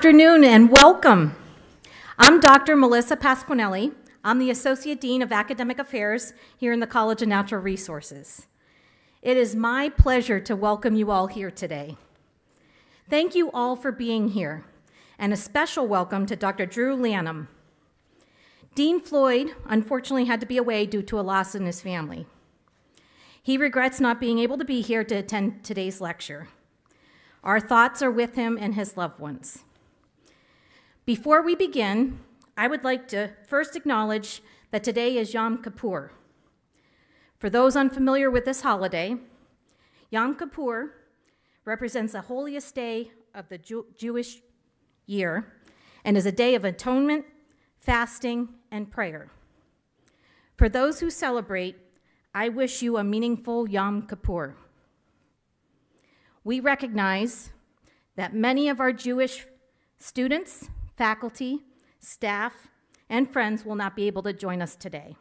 afternoon and welcome. I'm Dr. Melissa Pasquinelli. I'm the Associate Dean of Academic Affairs here in the College of Natural Resources. It is my pleasure to welcome you all here today. Thank you all for being here, and a special welcome to Dr. Drew Lanham. Dean Floyd unfortunately had to be away due to a loss in his family. He regrets not being able to be here to attend today's lecture. Our thoughts are with him and his loved ones. Before we begin, I would like to first acknowledge that today is Yom Kippur. For those unfamiliar with this holiday, Yom Kippur represents the holiest day of the Jew- Jewish year and is a day of atonement, fasting, and prayer. For those who celebrate, I wish you a meaningful Yom Kippur. We recognize that many of our Jewish students, faculty, staff, and friends will not be able to join us today.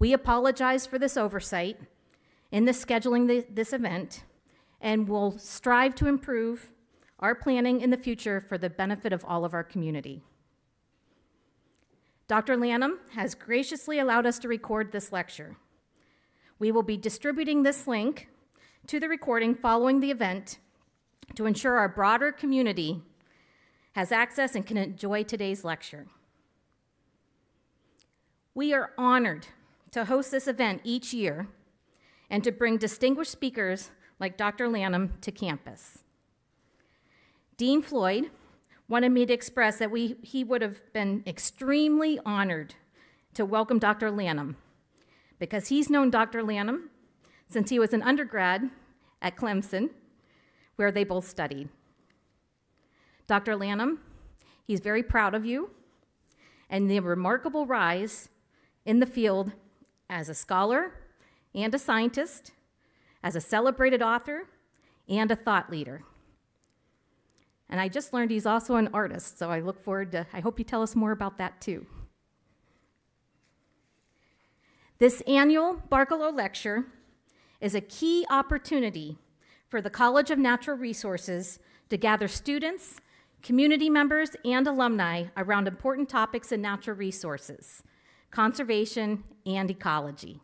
We apologize for this oversight in the scheduling the, this event and will strive to improve our planning in the future for the benefit of all of our community. Dr. Lanham has graciously allowed us to record this lecture. We will be distributing this link to the recording following the event to ensure our broader community has access and can enjoy today's lecture. We are honored to host this event each year and to bring distinguished speakers like Dr. Lanham to campus. Dean Floyd wanted me to express that we, he would have been extremely honored to welcome Dr. Lanham because he's known Dr. Lanham since he was an undergrad at Clemson, where they both studied. Dr. Lanham, he's very proud of you and the remarkable rise in the field as a scholar and a scientist, as a celebrated author, and a thought leader. And I just learned he's also an artist, so I look forward to, I hope you tell us more about that too. This annual Barkalow Lecture is a key opportunity for the College of Natural Resources to gather students community members, and alumni around important topics in natural resources, conservation, and ecology.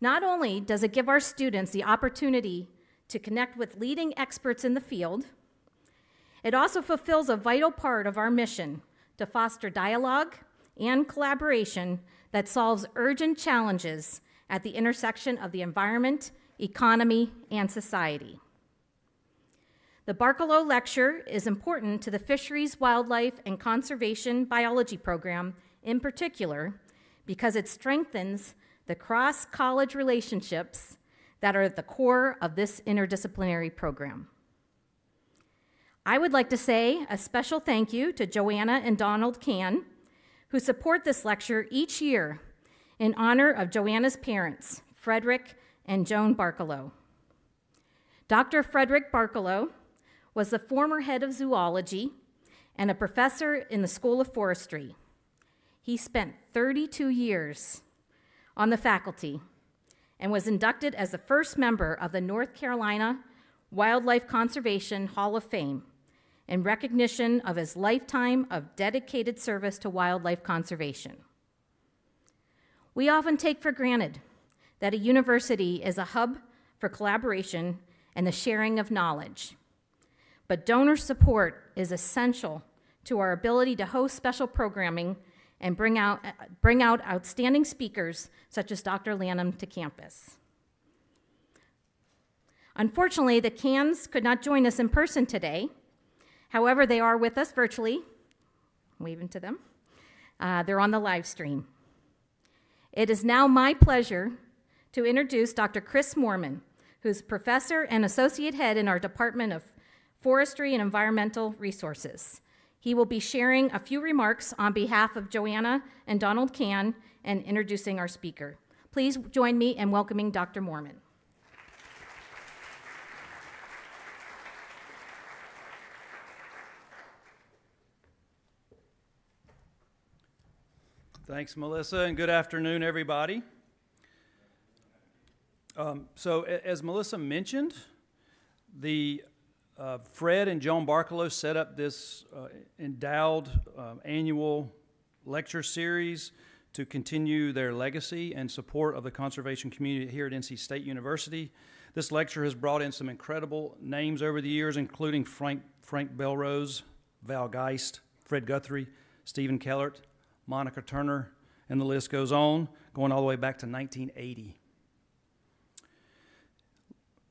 Not only does it give our students the opportunity to connect with leading experts in the field, it also fulfills a vital part of our mission to foster dialogue and collaboration that solves urgent challenges at the intersection of the environment, economy, and society. The Barkalow Lecture is important to the Fisheries, Wildlife, and Conservation Biology program in particular because it strengthens the cross college relationships that are at the core of this interdisciplinary program. I would like to say a special thank you to Joanna and Donald Can, who support this lecture each year in honor of Joanna's parents, Frederick and Joan Barkalow. Dr. Frederick Barkalow was the former head of zoology and a professor in the School of Forestry. He spent 32 years on the faculty and was inducted as the first member of the North Carolina Wildlife Conservation Hall of Fame in recognition of his lifetime of dedicated service to wildlife conservation. We often take for granted that a university is a hub for collaboration and the sharing of knowledge. But donor support is essential to our ability to host special programming and bring out, bring out outstanding speakers such as Dr. Lanham to campus. Unfortunately, the Cans could not join us in person today. However, they are with us virtually. Waving to them. Uh, they're on the live stream. It is now my pleasure to introduce Dr. Chris Moorman, who's professor and associate head in our Department of Forestry and Environmental Resources. He will be sharing a few remarks on behalf of Joanna and Donald Can and introducing our speaker. Please join me in welcoming Dr. Moorman. Thanks, Melissa, and good afternoon, everybody. Um, so, as Melissa mentioned, the Uh, Fred and Joan Barkalow set up this uh, endowed uh, annual lecture series to continue their legacy and support of the conservation community here at NC State University. This lecture has brought in some incredible names over the years, including Frank, Frank Bellrose, Val Geist, Fred Guthery, Stephen Kellert, Monica Turner, and the list goes on, going all the way back to 1980.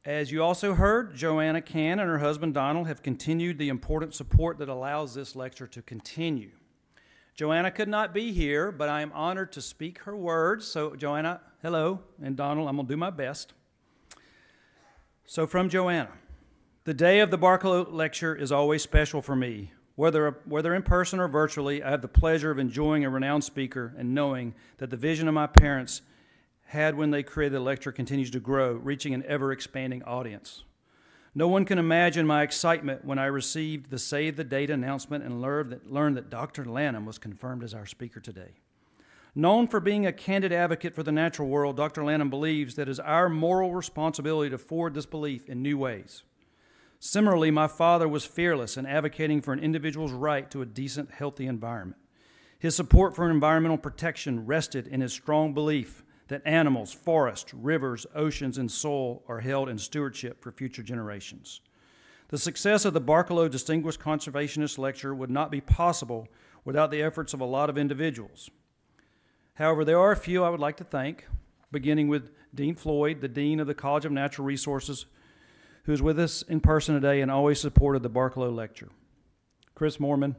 As you also heard, Joanna Can and her husband Donald have continued the important support that allows this lecture to continue. Joanna could not be here, but I am honored to speak her words. So, Joanna, hello, and Donald, I'm going to do my best. So, from Joanna The day of the Barkalow lecture is always special for me. Whether, whether in person or virtually, I have the pleasure of enjoying a renowned speaker and knowing that the vision of my parents had when they created the lecture continues to grow, reaching an ever expanding audience. No one can imagine my excitement when I received the Save the Date announcement and learned that, learned that Dr. Lanham was confirmed as our speaker today. Known for being a candid advocate for the natural world, Dr. Lanham believes that it is our moral responsibility to forward this belief in new ways. Similarly, my father was fearless in advocating for an individual's right to a decent, healthy environment. His support for environmental protection rested in his strong belief that animals, forests, rivers, oceans, and soil are held in stewardship for future generations. The success of the Barkalow Distinguished Conservationist Lecture would not be possible without the efforts of a lot of individuals. However, there are a few I would like to thank, beginning with Dean Floyd, the Dean of the College of Natural Resources, who is with us in person today and always supported the Barkalow Lecture. Chris Moorman,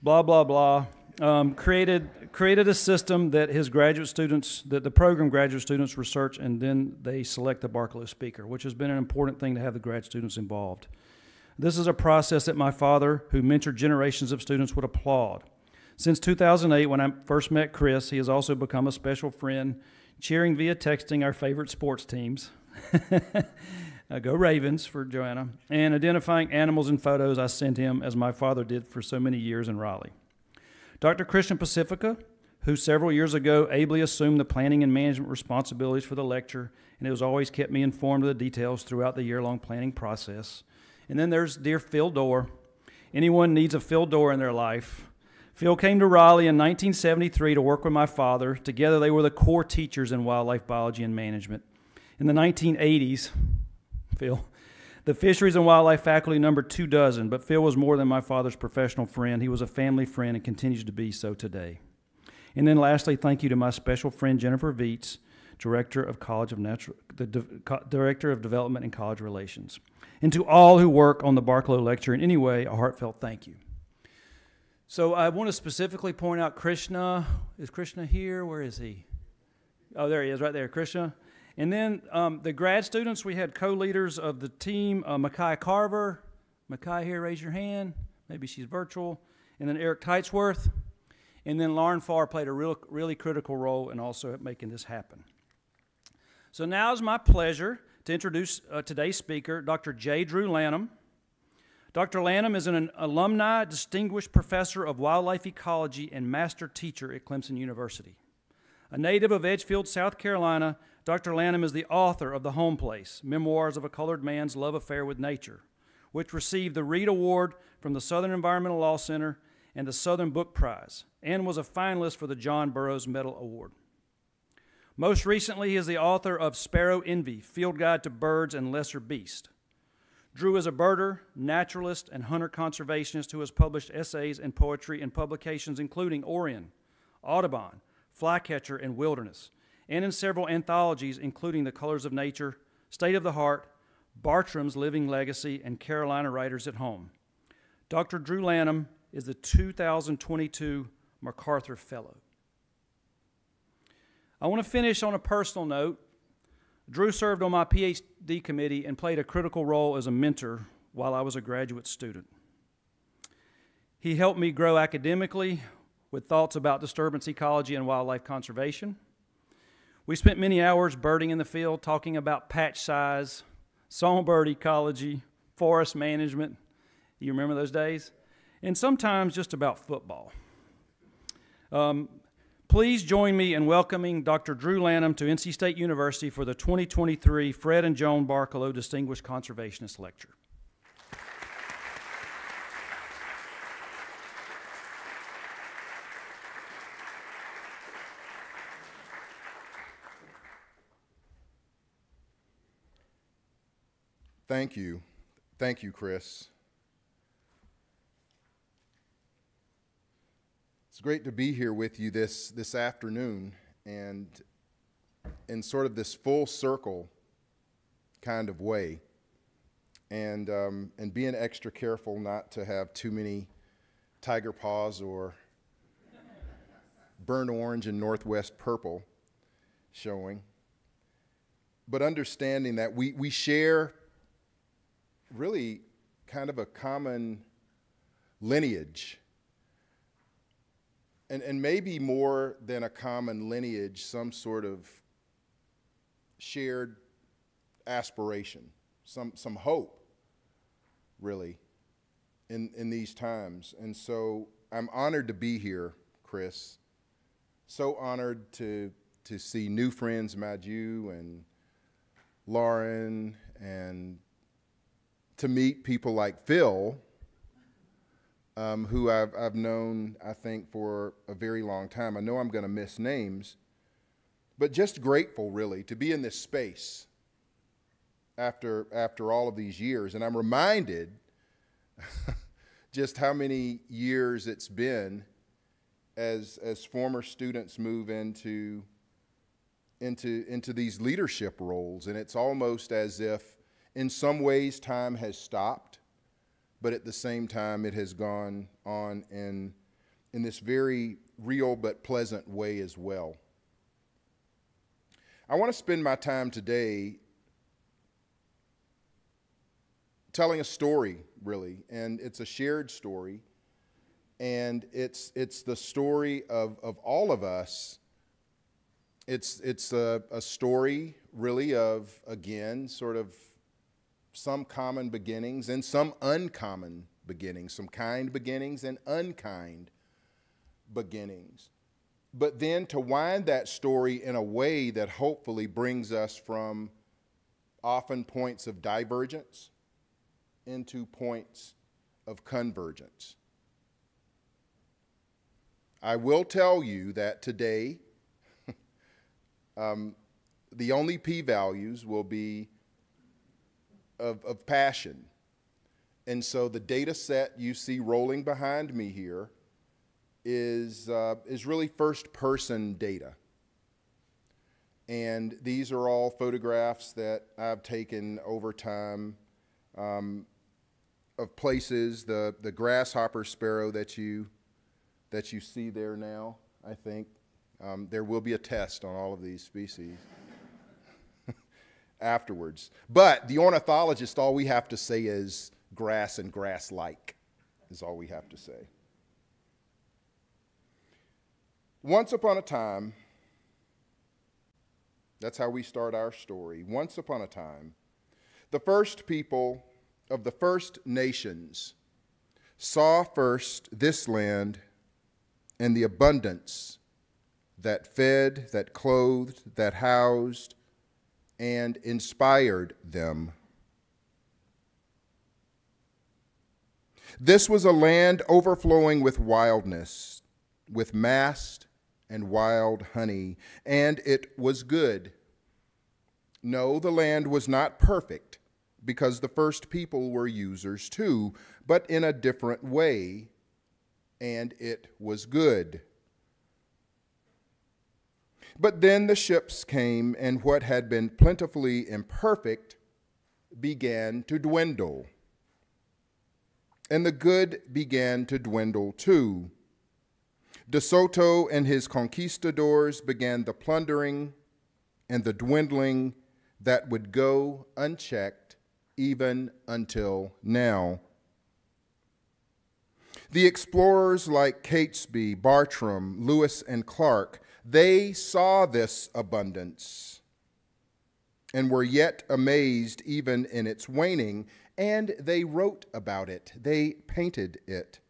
blah, blah, blah um, created created a system that his graduate students, that the program graduate students research, and then they select the Barkalow speaker, which has been an important thing to have the grad students involved. This is a process that my father, who mentored generations of students, would applaud. Since 2008, when I first met Chris, he has also become a special friend, cheering via texting our favorite sports teams. uh, go Ravens for Joanna, and identifying animals in photos I sent him as my father did for so many years in Raleigh. Dr. Krishna Pacifici, who several years ago ably assumed the planning and management responsibilities for the lecture and has always kept me informed of the details throughout the year long planning process. And then there's dear Phil Doerr. Anyone needs a Phil Doerr in their life. Phil came to Raleigh in 1973 to work with my father. Together, they were the core teachers in wildlife biology and management. In the 1980s, Phil, the fisheries and wildlife faculty numbered two dozen, but Phil was more than my father's professional friend. He was a family friend and continues to be so today. And then lastly, thank you to my special friend Jennifer Viets, Director of College of Natural, the Director of Development and College Relations. And to all who work on the Barkalow lecture in any way, a heartfelt thank you. So I want to specifically point out Krishna. Is Krishna here? Where is he? Oh, there he is, right there. Krishna. And then um, the grad students, we had co-leaders of the team, uh, Makai Carver. Makai here, raise your hand. Maybe she's virtual. And then Eric Teitsworth. And then Lauren Farr played a real, really critical role in also making this happen. So now is my pleasure to introduce uh, today's speaker, Dr. J. Drew Lanham. Dr. Lanham is an alumni distinguished professor of wildlife ecology and master teacher at Clemson University. A native of Edgefield, South Carolina, Dr. Lanham is the author of The Home Place Memoirs of a Colored Man's Love Affair with Nature, which received the Reed Award from the Southern Environmental Law Center and the Southern Book Prize, and was a finalist for the John Burroughs Medal Award. Most recently, he is the author of Sparrow Envy Field Guide to Birds and Lesser Beasts. Drew is a birder, naturalist, and hunter conservationist who has published essays and poetry in publications including Orion, Audubon, Flycatcher, and Wilderness and in several anthologies, including The Colors of Nature, State of the Heart, Bartram's Living Legacy, and Carolina Writers at Home. Dr. Drew Lanham is the 2022 MacArthur Fellow. I want to finish on a personal note. Drew served on my PhD committee and played a critical role as a mentor while I was a graduate student. He helped me grow academically with thoughts about disturbance ecology and wildlife conservation. We spent many hours birding in the field talking about patch size, songbird ecology, forest management. You remember those days? And sometimes just about football. Um, please join me in welcoming Dr. Drew Lanham to NC State University for the 2023 Fred and Joan Barkalow Distinguished Conservationist Lecture. Thank you. Thank you, Chris. It's great to be here with you this, this afternoon and in sort of this full circle kind of way. And, um, and being extra careful not to have too many tiger paws or burnt orange and northwest purple showing. But understanding that we, we share really kind of a common lineage. And, and maybe more than a common lineage, some sort of shared aspiration, some, some hope, really, in, in these times. And so I'm honored to be here, Chris. So honored to, to see new friends, Maju and Lauren, and to meet people like Phil, um, who I've, I've known, I think, for a very long time. I know I'm going to miss names, but just grateful, really, to be in this space after, after all of these years. And I'm reminded just how many years it's been as, as former students move into, into, into these leadership roles. And it's almost as if, in some ways, time has stopped, but at the same time, it has gone on in, in this very real but pleasant way as well. I want to spend my time today telling a story, really, and it's a shared story. And it's, it's the story of, of all of us. It's, it's a, a story, really, of, again, sort of some common beginnings and some uncommon beginnings, some kind beginnings and unkind beginnings. But then to wind that story in a way that hopefully brings us from often points of divergence into points of convergence. I will tell you that today, um, the only p values will be of, of passion. And so the data set you see rolling behind me here is, uh, is really first person data. And these are all photographs that I've taken over time um, of places, the, the grasshopper sparrow that you, that you see there now, I think. Um, there will be a test on all of these species afterwards. But the ornithologist, all we have to say is grass and grass like, is all we have to say. Once upon a time, that's how we start our story. Once upon a time, the first people of the first nations saw first this land and the abundance that fed, that clothed, that housed, and inspired them. This was a land overflowing with wildness, with mast and wild honey, and it was good. No, the land was not perfect, because the first people were users too, but in a different way, and it was good. But then the ships came, and what had been plentifully imperfect began to dwindle. And the good began to dwindle too. De Soto and his conquistadors began the plundering and the dwindling that would go unchecked even until now. The explorers like Catesby, Bartram, Lewis, and Clark, they saw this abundance and were yet amazed even in its waning, and they wrote about it, they painted it.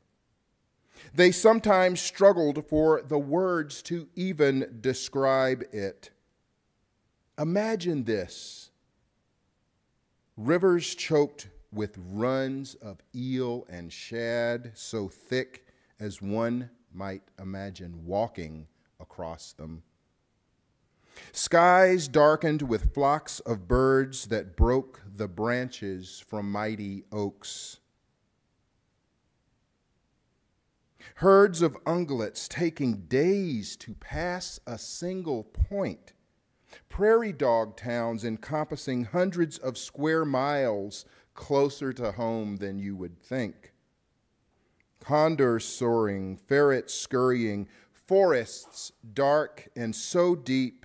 They sometimes struggled for the words to even describe it. Imagine this rivers choked with runs of eel and shad, so thick as one might imagine walking across them. Skies darkened with flocks of birds that broke the branches from mighty oaks. Herds of ungulates taking days to pass a single point. Prairie dog towns encompassing hundreds of square miles closer to home than you would think. Condors soaring, ferrets scurrying, forests dark and so deep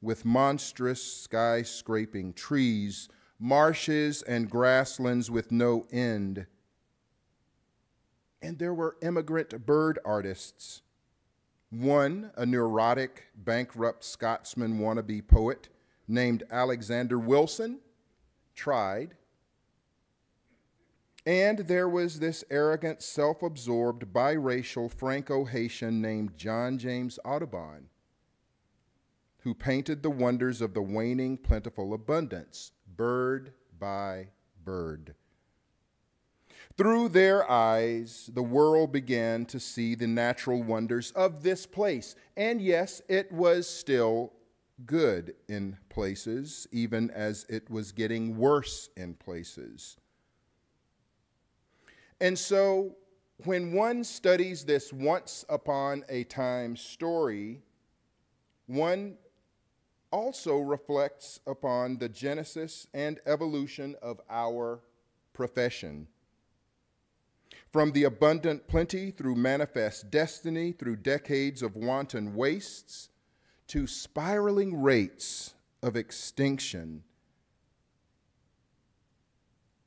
with monstrous skyscraping trees, marshes and grasslands with no end. And there were immigrant bird artists. One, a neurotic, bankrupt Scotsman wannabe poet named Alexander Wilson, tried. And there was this arrogant, self absorbed, biracial Franco Haitian named John James Audubon who painted the wonders of the waning plentiful abundance, bird by bird. Through their eyes, the world began to see the natural wonders of this place. And yes, it was still good in places, even as it was getting worse in places. And so, when one studies this once upon a time story, one also reflects upon the genesis and evolution of our profession. From the abundant plenty through manifest destiny, through decades of wanton wastes, to spiraling rates of extinction,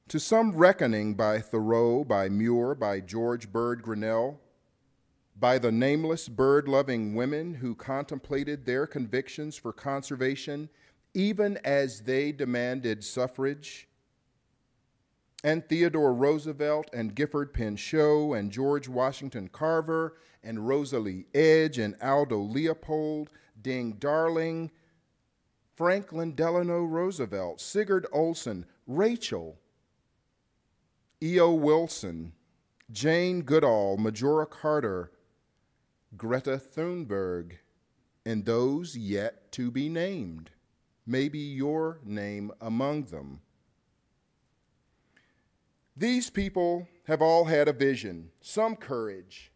to some reckoning by Thoreau, by Muir, by George Bird Grinnell, by the nameless bird loving women who contemplated their convictions for conservation even as they demanded suffrage, and Theodore Roosevelt and Gifford Pinchot and George Washington Carver and Rosalie Edge and Aldo Leopold, Ding Darling, Franklin Delano Roosevelt, Sigurd Olson, Rachel, E.O. Wilson, Jane Goodall, Majora Carter, Greta Thunberg, and those yet to be named. Maybe your name among them. These people have all had a vision, some courage,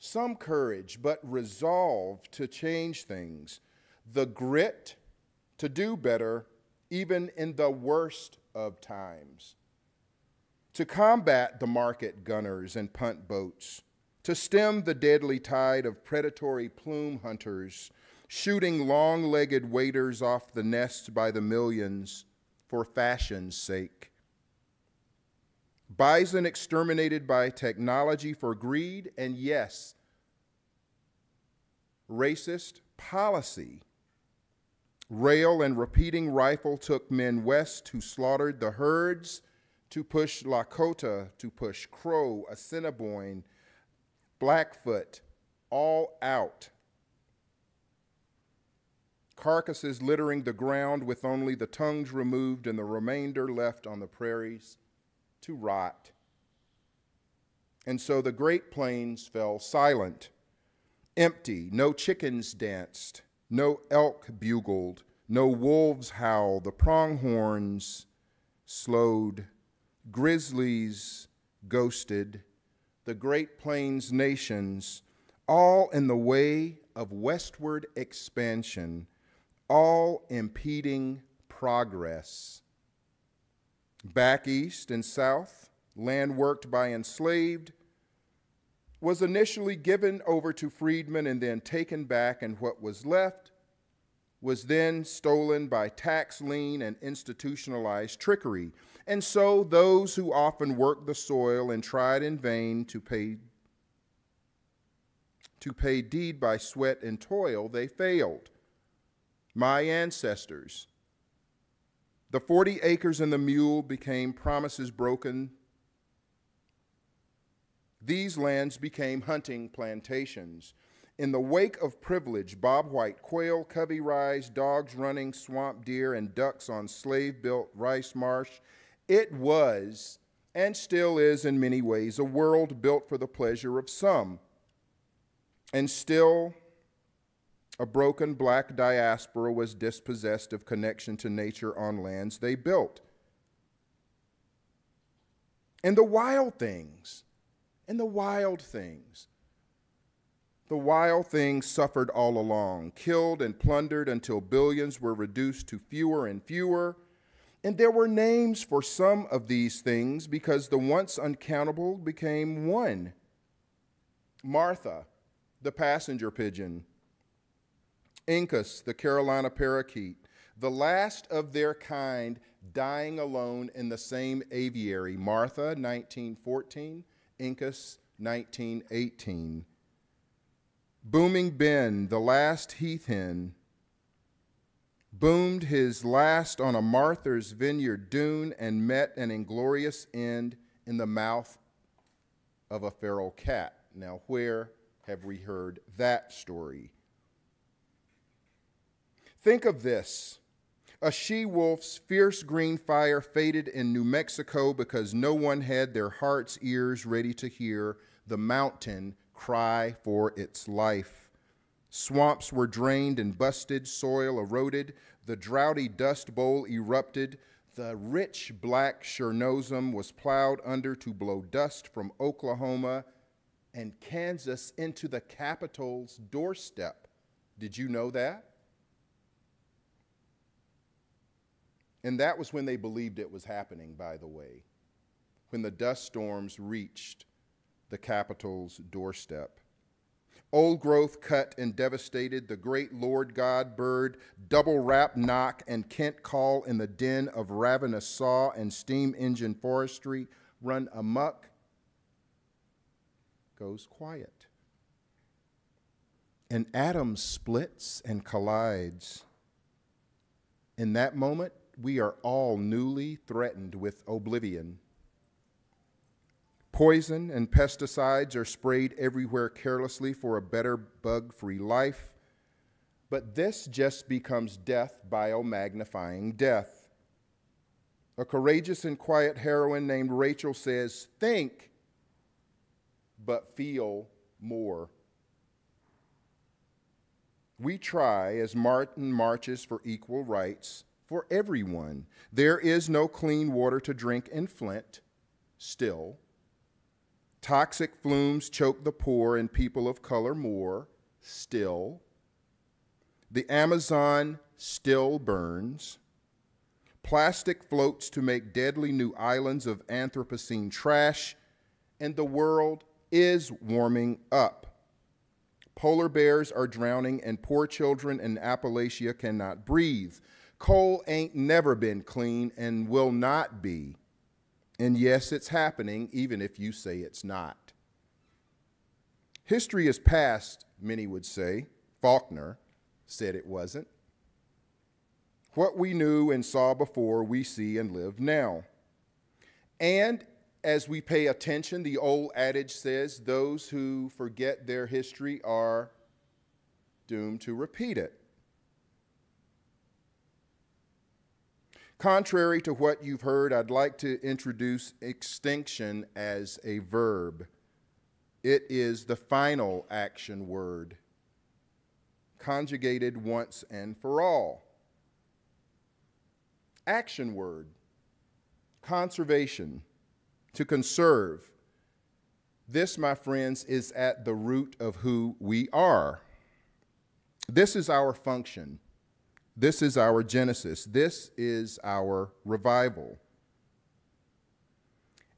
some courage, but resolve to change things, the grit to do better, even in the worst of times, to combat the market gunners and punt boats to stem the deadly tide of predatory plume hunters, shooting long legged waiters off the nest by the millions for fashion's sake. Bison exterminated by technology for greed, and yes, racist policy. Rail and repeating rifle took men west who slaughtered the herds to push Lakota, to push Crow, Assiniboine, Blackfoot, all out. Carcasses littering the ground with only the tongues removed and the remainder left on the prairies to rot. And so the Great Plains fell silent, empty. No chickens danced, no elk bugled, no wolves howled. The pronghorns slowed, grizzlies ghosted, the Great Plains nations, all in the way of westward expansion, all impeding progress. Back east and south, land worked by enslaved was initially given over to freedmen and then taken back, and what was left was then stolen by tax lien and institutionalized trickery. And so those who often worked the soil and tried in vain to pay to pay deed by sweat and toil, they failed. My ancestors. The 40 acres and the mule became promises broken. These lands became hunting plantations. In the wake of privilege, Bob White, quail, covey rise, dogs running, swamp deer, and ducks on slave built rice marsh, it was, and still is in many ways, a world built for the pleasure of some. And still, A broken black diaspora was dispossessed of connection to nature on lands they built. And the wild things, and the wild things. The wild things suffered all along, killed and plundered until billions were reduced to fewer and fewer. And there were names for some of these things because the once uncountable became one. Martha, the passenger pigeon, Incas, the Carolina parakeet, the last of their kind dying alone in the same aviary. Martha, 1914, Incas, 1918. Booming Ben, the last heath hen, boomed his last on a Martha's Vineyard dune and met an inglorious end in the mouth of a feral cat. Now, where have we heard that story? Think of this. A she wolf's fierce green fire faded in New Mexico because no one had their heart's ears ready to hear the mountain cry for its life. Swamps were drained and busted, soil eroded, the droughty dust bowl erupted, the rich black Chernozem was plowed under to blow dust from Oklahoma and Kansas into the Capitol's doorstep. Did you know that? And that was when they believed it was happening, by the way, when the dust storms reached the Capitol's doorstep. Old growth cut and devastated, the great Lord God bird, double rap knock and Kent call in the den of ravenous saw and steam engine forestry run amuck, goes quiet. An atom splits and collides. In that moment, we are all newly threatened with oblivion. Poison and pesticides are sprayed everywhere carelessly for a better bug free life, but this just becomes death biomagnifying death. A courageous and quiet heroine named Rachel says, Think, but feel more. We try, as Martin marches for equal rights, for everyone. There is no clean water to drink in Flint, still. Toxic flumes choke the poor and people of color more, still. The Amazon still burns. Plastic floats to make deadly new islands of Anthropocene trash, and the world is warming up. Polar bears are drowning, and poor children in Appalachia cannot breathe. Coal ain't never been clean and will not be. And yes, it's happening, even if you say it's not. History is past, many would say. Faulkner said it wasn't. What we knew and saw before, we see and live now. And as we pay attention, the old adage says those who forget their history are doomed to repeat it. Contrary to what you've heard, I'd like to introduce extinction as a verb. It is the final action word, conjugated once and for all. Action word, conservation, to conserve. This, my friends, is at the root of who we are. This is our function. This is our Genesis. This is our revival.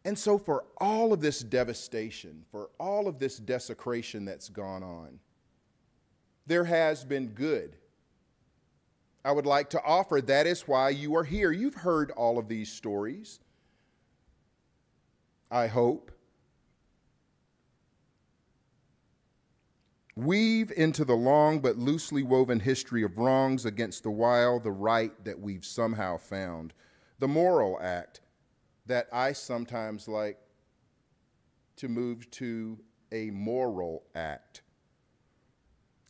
And so, for all of this devastation, for all of this desecration that's gone on, there has been good. I would like to offer that is why you are here. You've heard all of these stories, I hope. Weave into the long but loosely woven history of wrongs against the wild the right that we've somehow found. The moral act that I sometimes like to move to a moral act.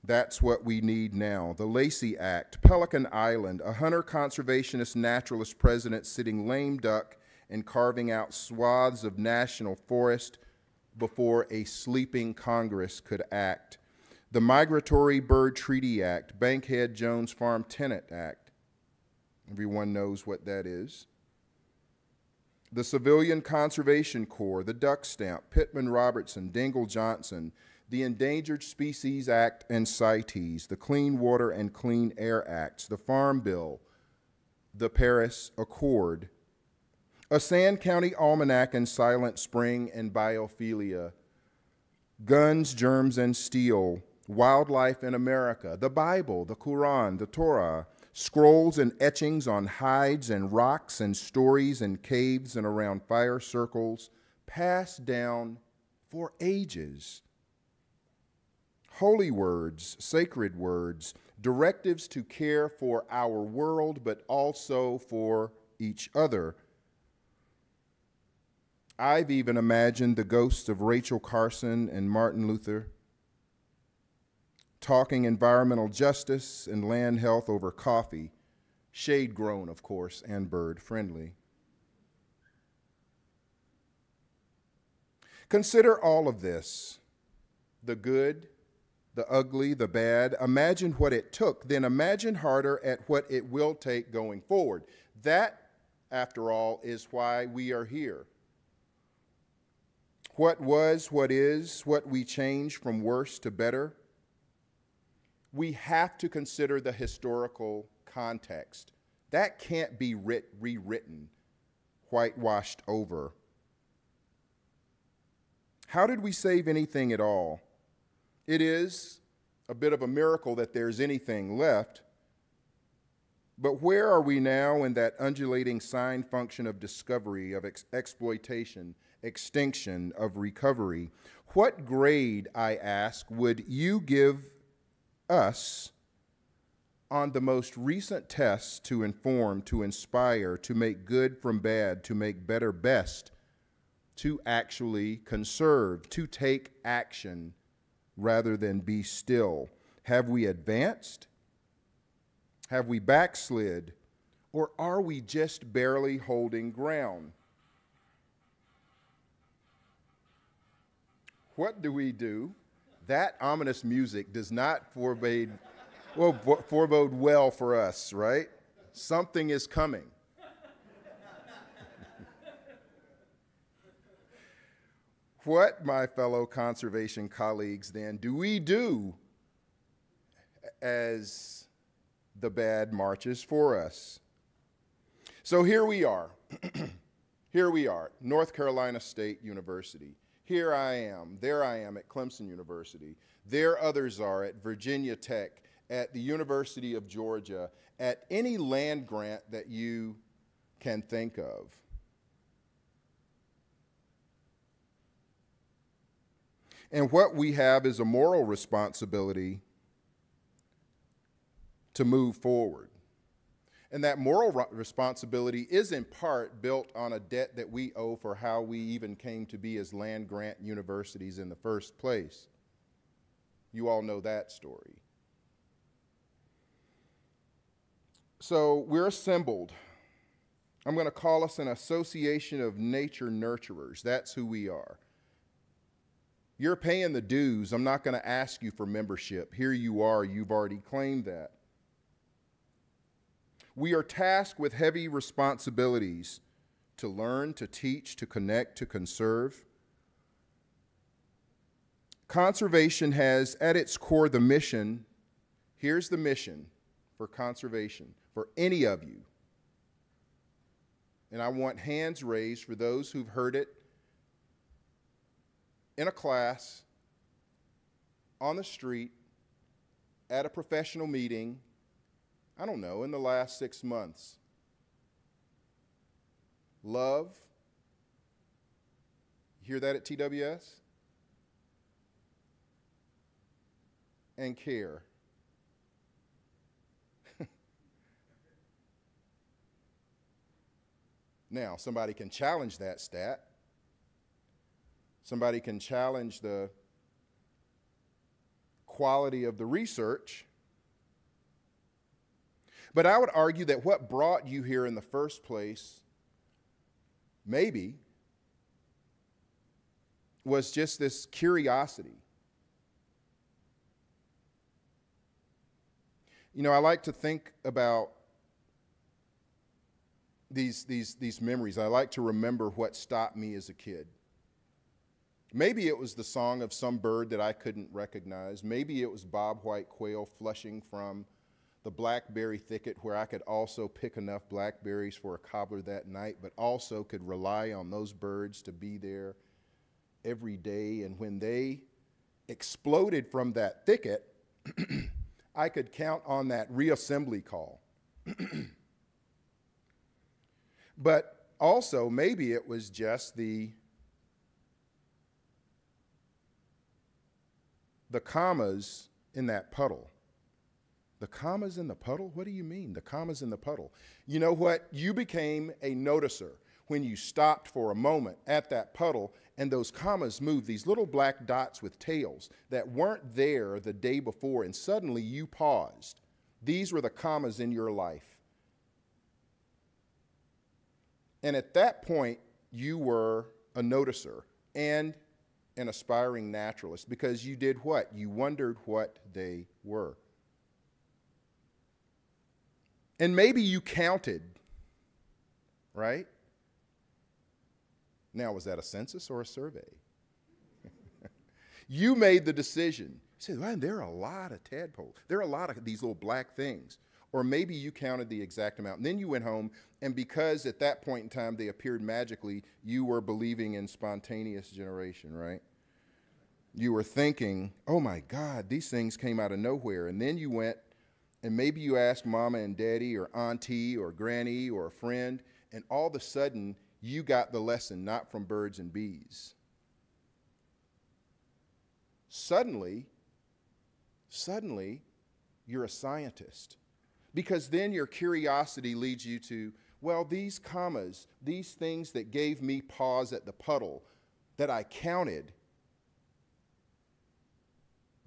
That's what we need now. The Lacey Act, Pelican Island, a hunter conservationist naturalist president sitting lame duck and carving out swaths of national forest before a sleeping Congress could act the Migratory Bird Treaty Act, Bankhead Jones Farm Tenant Act. Everyone knows what that is. The Civilian Conservation Corps, the Duck Stamp, Pittman Robertson, Dingell Johnson, the Endangered Species Act and CITES, the Clean Water and Clean Air Acts, the Farm Bill, the Paris Accord, a Sand County Almanac and Silent Spring and Biophilia, Guns, Germs, and Steel, Wildlife in America, the Bible, the Quran, the Torah, scrolls and etchings on hides and rocks and stories in caves and around fire circles, passed down for ages. Holy words, sacred words, directives to care for our world, but also for each other. I've even imagined the ghosts of Rachel Carson and Martin Luther talking environmental justice and land health over coffee, shade grown, of course, and bird friendly. Consider all of this the good, the ugly, the bad. Imagine what it took, then imagine harder at what it will take going forward. That, after all, is why we are here. What was, what is, what we change from worse to better we have to consider the historical context. That can't be writ- rewritten, whitewashed over. How did we save anything at all? It is a bit of a miracle that there's anything left. But where are we now in that undulating sine function of discovery, of ex- exploitation, extinction, of recovery? What grade, I ask, would you give us on the most recent tests to inform, to inspire, to make good from bad, to make better best, to actually conserve, to take action rather than be still. Have we advanced? Have we backslid? Or are we just barely holding ground? What do we do that ominous music does not forebode, well, forebode well for us, right? Something is coming. what, my fellow conservation colleagues, then, do we do as the bad marches for us? So here we are. here we are, North Carolina State University. Here I am. There I am at Clemson University. There others are at Virginia Tech, at the University of Georgia, at any land grant that you can think of. And what we have is a moral responsibility to move forward. And that moral responsibility is in part built on a debt that we owe for how we even came to be as land grant universities in the first place. You all know that story. So we're assembled. I'm going to call us an association of nature nurturers. That's who we are. You're paying the dues. I'm not going to ask you for membership. Here you are. You've already claimed that we are tasked with heavy responsibilities to learn, to teach, to connect, to conserve. Conservation has at its core the mission. Here's the mission for conservation, for any of you. And I want hands raised for those who've heard it in a class, on the street, at a professional meeting, I don't know, in the last six months? Love. You hear that at TWS? And care. now, somebody can challenge that stat. Somebody can challenge the quality of the research. But I would argue that what brought you here in the first place, maybe, was just this curiosity. You know, I like to think about these, these, these memories. I like to remember what stopped me as a kid. Maybe it was the song of some bird that I couldn't recognize. Maybe it was Bob White quail flushing from the blackberry thicket where I could also pick enough blackberries for a cobbler that night, but also could rely on those birds to be there every day. And when they exploded from that thicket, I could count on that reassembly call. but also, maybe it was just the the commas in that puddle. The commas in the puddle? What do you mean, the commas in the puddle? You know what? You became a noticer when you stopped for a moment at that puddle and those commas moved, these little black dots with tails that weren't there the day before, and suddenly you paused. These were the commas in your life. And at that point, you were a noticer and an aspiring naturalist because you did what? You wondered what they were. And maybe you counted, right? Now, was that a census or a survey? you made the decision. You said, well, there are a lot of tadpoles. There are a lot of these little black things. Or maybe you counted the exact amount. And then you went home, and because at that point in time they appeared magically, you were believing in spontaneous generation, right? you were thinking, oh my God, these things came out of nowhere. And then you went and maybe you asked mama and daddy or auntie or granny or a friend, and all of a sudden you got the lesson not from birds and bees. Suddenly, suddenly, you're a scientist. Because then your curiosity leads you to, well, these commas, these things that gave me pause at the puddle that I counted,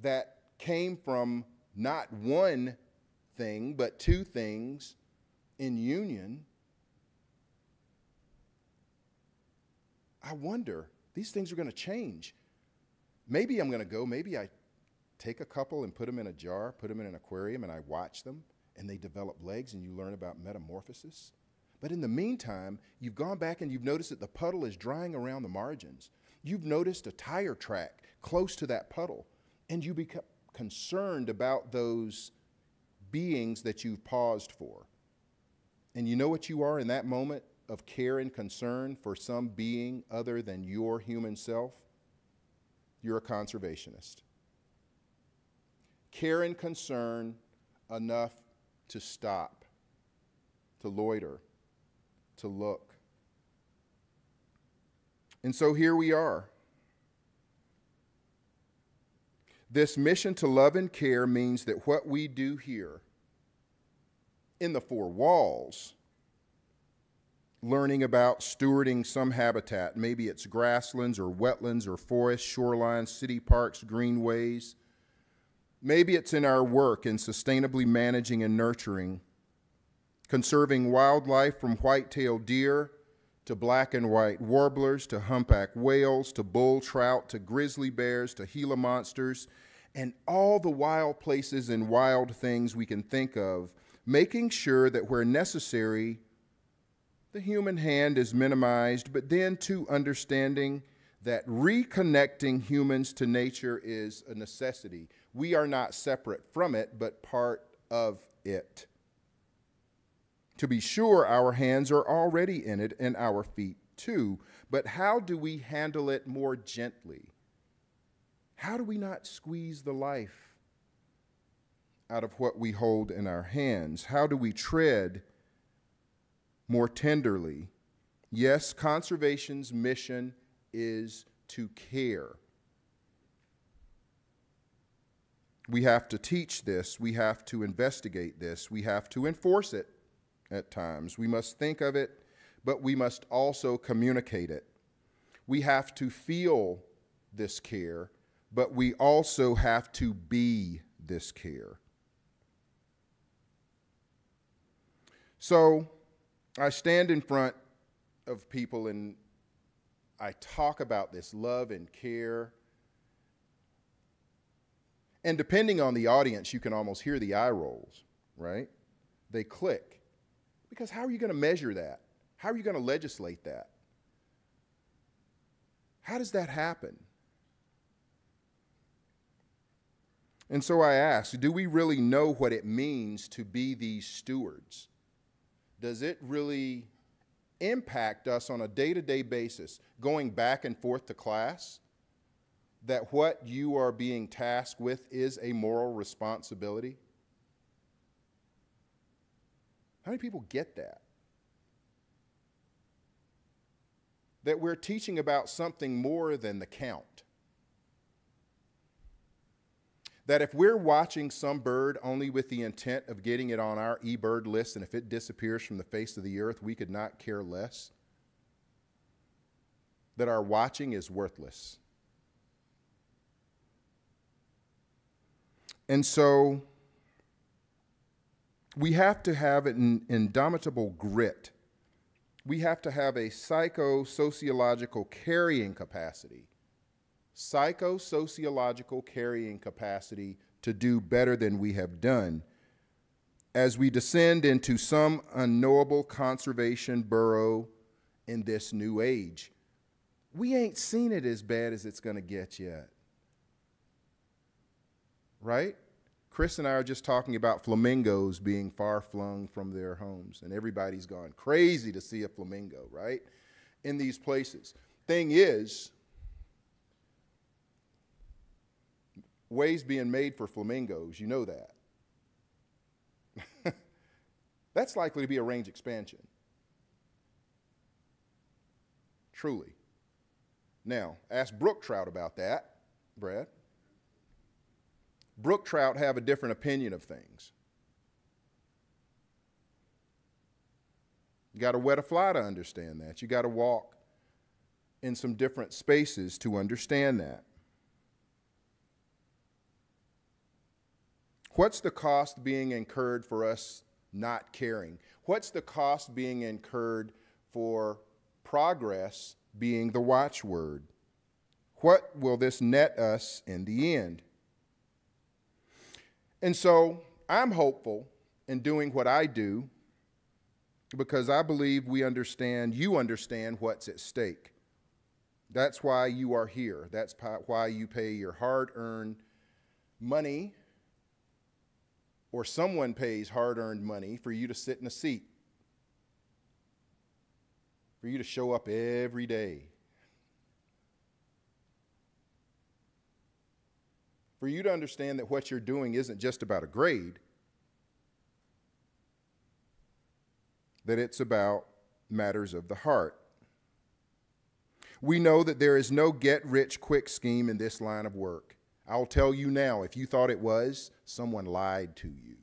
that came from not one thing, but two things in union, I wonder, these things are going to change. Maybe I'm going to go, maybe I take a couple and put them in a jar, put them in an aquarium, and I watch them, and they develop legs, and you learn about metamorphosis. But in the meantime, you've gone back and you've noticed that the puddle is drying around the margins. You've noticed a tire track close to that puddle and you become concerned about those beings that you've paused for. And you know what you are in that moment of care and concern for some being other than your human self? You're a conservationist. Care and concern enough to stop, to loiter, to look. And so here we are This mission to love and care means that what we do here in the four walls, learning about stewarding some habitat, maybe it's grasslands or wetlands or forests, shorelines, city parks, greenways. Maybe it's in our work in sustainably managing and nurturing, conserving wildlife from white-tailed deer to black and white warblers to humpback whales to bull trout to grizzly bears to Gila monsters and all the wild places and wild things we can think of, making sure that where necessary, the human hand is minimized, but then to understanding that reconnecting humans to nature is a necessity. We are not separate from it, but part of it. To be sure, our hands are already in it and our feet too, but how do we handle it more gently? How do we not squeeze the life out of what we hold in our hands? How do we tread more tenderly? Yes, conservation's mission is to care. We have to teach this, we have to investigate this, we have to enforce it at times. We must think of it, but we must also communicate it. We have to feel this care but we also have to be this care. So I stand in front of people and I talk about this love and care. And depending on the audience, you can almost hear the eye rolls. right? They click. Because how are you going to measure that? How are you going to legislate that? How does that happen? And so I ask do we really know what it means to be these stewards? Does it really impact us on a day to day basis, going back and forth to class? That what you are being tasked with is a moral responsibility? How many people get that? That we're teaching about something more than the count. That if we're watching some bird only with the intent of getting it on our eBird list, and if it disappears from the face of the earth, we could not care less. That our watching is worthless. And so we have to have an indomitable grit. We have to have a psychosociological carrying capacity, psychosociological carrying capacity to do better than we have done as we descend into some unknowable conservation burrow in this new age. We ain't seen it as bad as it's going to get yet. Right? Chris and I are just talking about flamingos being far flung from their homes, and everybody's gone crazy to see a flamingo, right? In these places. Thing is, ways being made for flamingos, you know that. That's likely to be a range expansion. Truly. Now, ask brook trout about that, Brad brook trout have a different opinion of things. You got to wet a fly to understand that. You got to walk in some different spaces to understand that. What's the cost being incurred for us not caring? What's the cost being incurred for progress being the watchword? What will this net us in the end? And so I'm hopeful in doing what I do because I believe we understand, you understand what's at stake. That's why you are here. That's why you pay your hard earned money, or someone pays hard earned money for you to sit in a seat, for you to show up every day. for you to understand that what you're doing isn't just about a grade, that it's about matters of the heart. We know that there is no get rich quick scheme in this line of work. I'll tell you now, if you thought it was, someone lied to you.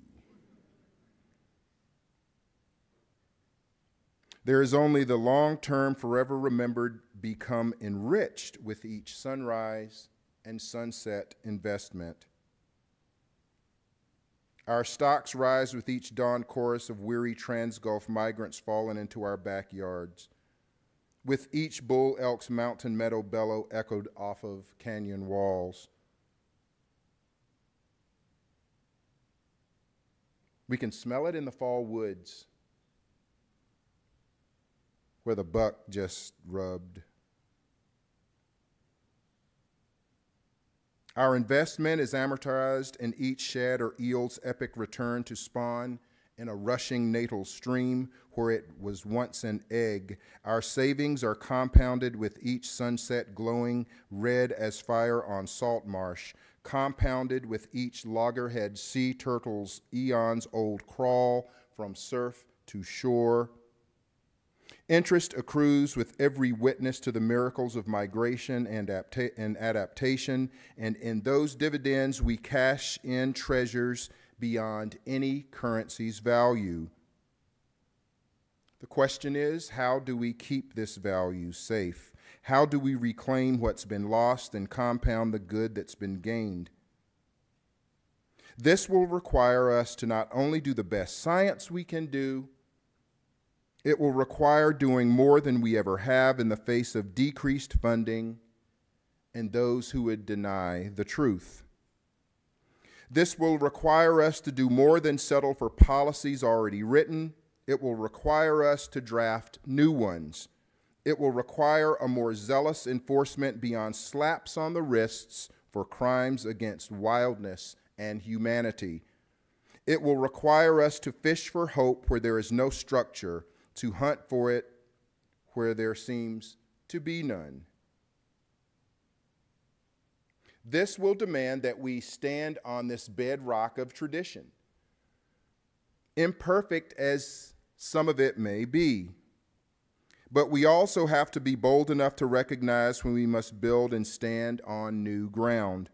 There is only the long term, forever remembered, become enriched with each sunrise and sunset investment. Our stocks rise with each dawn chorus of weary Transgulf migrants falling into our backyards, with each bull elk's mountain meadow bellow echoed off of canyon walls. We can smell it in the fall woods where the buck just rubbed. Our investment is amortized in each shad or eel's epic return to spawn in a rushing natal stream where it was once an egg. Our savings are compounded with each sunset glowing red as fire on salt marsh, compounded with each loggerhead sea turtle's eons old crawl from surf to shore Interest accrues with every witness to the miracles of migration and, and, adaptation, and in those dividends we cash in treasures beyond any currency's value. The question is how do we keep this value safe? How do we reclaim what's been lost and compound the good that's been gained? This will require us to not only do the best science we can do, it will require doing more than we ever have in the face of decreased funding and those who would deny the truth. This will require us to do more than settle for policies already written. It will require us to draft new ones. It will require a more zealous enforcement beyond slaps on the wrists for crimes against wildness and humanity. It will require us to fish for hope where there is no structure, to hunt for it where there seems to be none. This will demand that we stand on this bedrock of tradition, imperfect as some of it may be. But we also have to be bold enough to recognize when we must build and stand on new ground.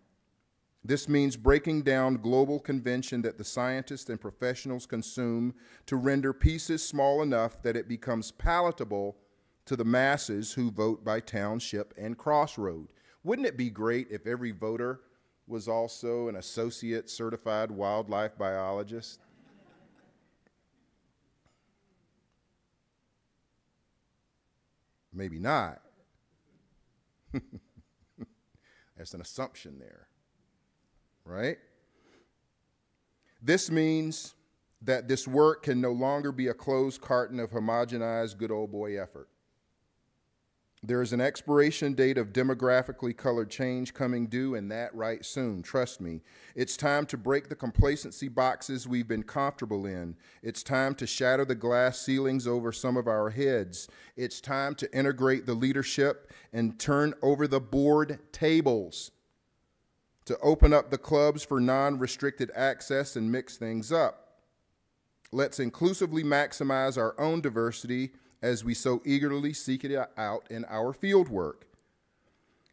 This means breaking down global convention that the scientists and professionals consume to render pieces small enough that it becomes palatable to the masses who vote by township and crossroad. Wouldn't it be great if every voter was also an associate certified wildlife biologist? Maybe not. That's an assumption there, right? This means that this work can no longer be a closed carton of homogenized good old boy effort. There is an expiration date of demographically colored change coming due, and that right soon. Trust me. It's time to break the complacency boxes we've been comfortable in. It's time to shatter the glass ceilings over some of our heads. It's time to integrate the leadership and turn over the board tables, to open up the clubs for non restricted access and mix things up. Let's inclusively maximize our own diversity as we so eagerly seek it out in our field work.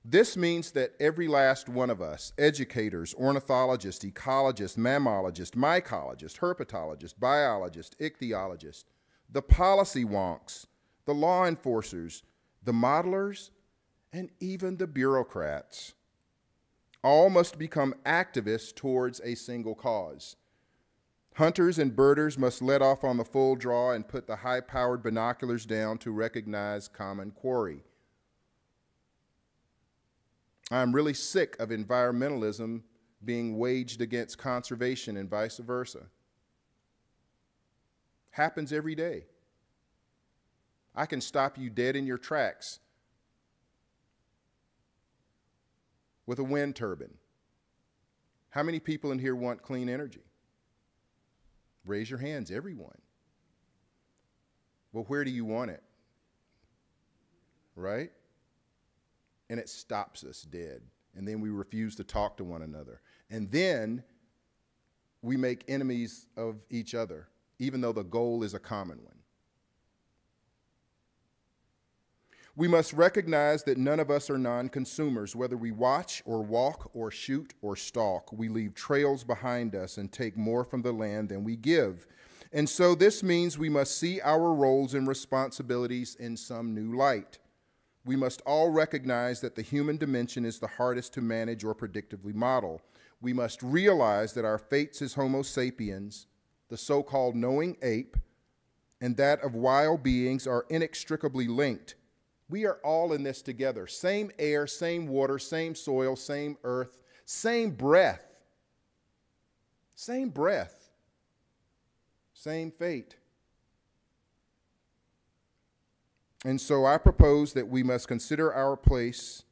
This means that every last one of us, educators, ornithologists, ecologists, mammalogists, mycologists, herpetologists, biologists, ichthyologists, the policy wonks, the law enforcers, the modelers, and even the bureaucrats, all must become activists towards a single cause. Hunters and birders must let off on the full draw and put the high powered binoculars down to recognize common quarry. I'm really sick of environmentalism being waged against conservation and vice versa. Happens every day. I can stop you dead in your tracks with a wind turbine. How many people in here want clean energy? Raise your hands, everyone. Well, where do you want it? Right? And it stops us dead. And then we refuse to talk to one another. And then we make enemies of each other, even though the goal is a common one. We must recognize that none of us are non consumers. Whether we watch or walk or shoot or stalk, we leave trails behind us and take more from the land than we give. And so this means we must see our roles and responsibilities in some new light. We must all recognize that the human dimension is the hardest to manage or predictively model. We must realize that our fates as Homo sapiens, the so called knowing ape, and that of wild beings are inextricably linked we are all in this together. Same air, same water, same soil, same earth, same breath. Same breath. Same fate. And so I propose that we must consider our place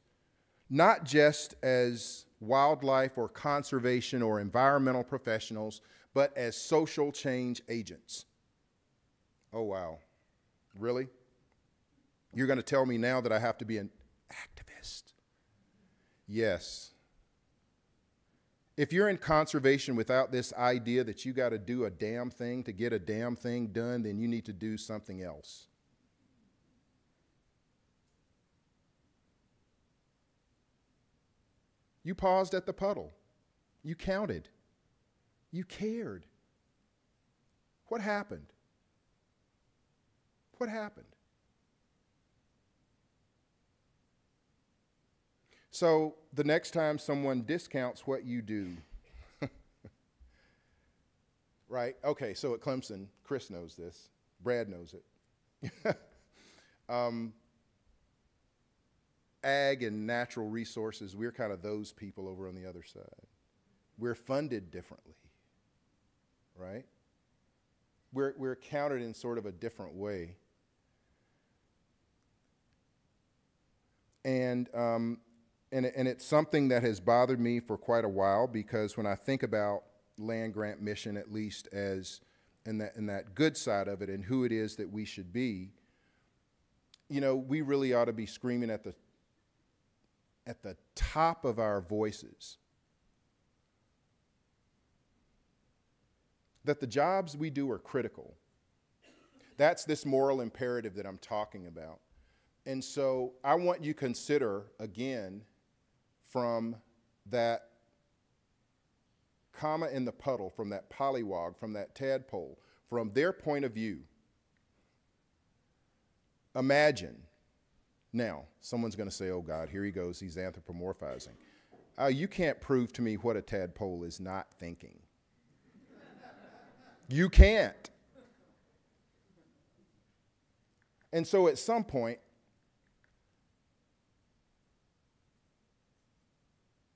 not just as wildlife or conservation or environmental professionals, but as social change agents. Oh, wow. Really? You're going to tell me now that I have to be an activist. Yes. If you're in conservation without this idea that you got to do a damn thing to get a damn thing done, then you need to do something else. You paused at the puddle. You counted. You cared. What happened? What happened? So the next time someone discounts what you do, right? Okay, so at Clemson, Chris knows this, Brad knows it. um, ag and natural resources, we're kind of those people over on the other side. we're funded differently, right? We're, we're counted in sort of a different way. And, um, and, and it's something that has bothered me for quite a while because when I think about land grant mission, at least as in that, in that good side of it and who it is that we should be, you know, we really ought to be screaming at the, at the top of our voices that the jobs we do are critical. That's this moral imperative that I'm talking about. And so I want you to consider again from that comma in the puddle, from that pollywog, from that tadpole, from their point of view. Imagine. Now, someone's going to say, oh God, here he goes, he's anthropomorphizing. Uh, you can't prove to me what a tadpole is not thinking. you can't. And so at some point,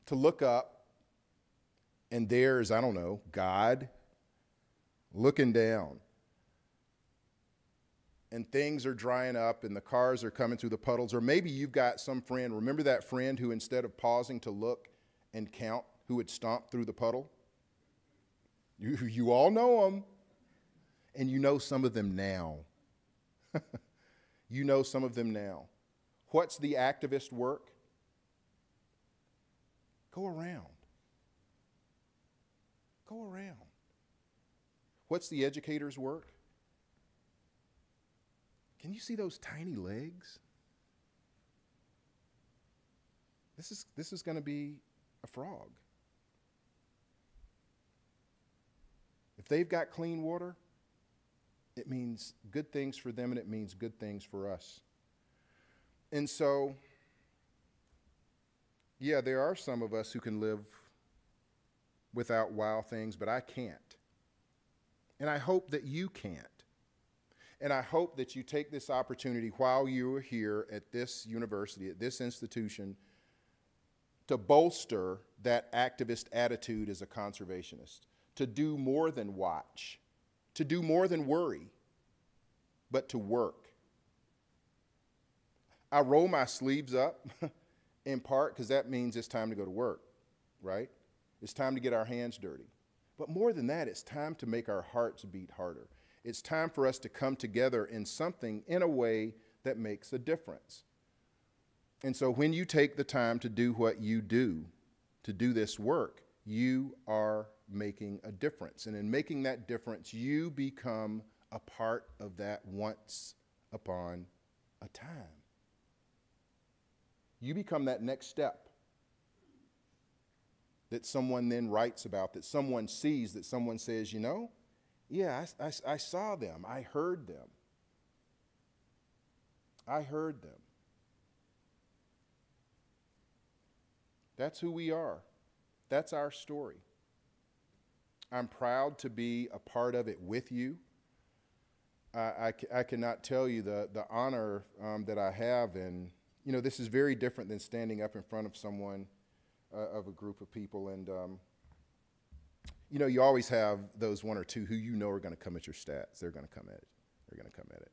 to look up, and there's, I don't know, God looking down. And things are drying up, and the cars are coming through the puddles. Or maybe you've got some friend, remember that friend who, instead of pausing to look and count, who would stomp through the puddle? You, you all know them. And you know some of them now. you know some of them now. What's the activist work? Go around. Go around. What's the educator's work? Can you see those tiny legs? This is, this is going to be a frog. If they've got clean water, it means good things for them and it means good things for us. And so, yeah, there are some of us who can live without wow things, but I can't. And I hope that you can't. And I hope that you take this opportunity while you are here at this university, at this institution, to bolster that activist attitude as a conservationist, to do more than watch, to do more than worry, but to work. I roll my sleeves up in part because that means it's time to go to work, right? It's time to get our hands dirty. But more than that, it's time to make our hearts beat harder. It's time for us to come together in something in a way that makes a difference. And so when you take the time to do what you do, to do this work, you are making a difference. And in making that difference, you become a part of that once upon a time. You become that next step that someone then writes about, that someone sees, that someone says, you know, yeah, I, I, I saw them, I heard them. I heard them. That's who we are. That's our story. I'm proud to be a part of it with you. I, I, I cannot tell you the, the honor um, that I have, and you know, this is very different than standing up in front of someone uh, of a group of people. And, um, you know, you always have those one or two who you know are going to come at your stats. They're going to come at it. They're going to come at it.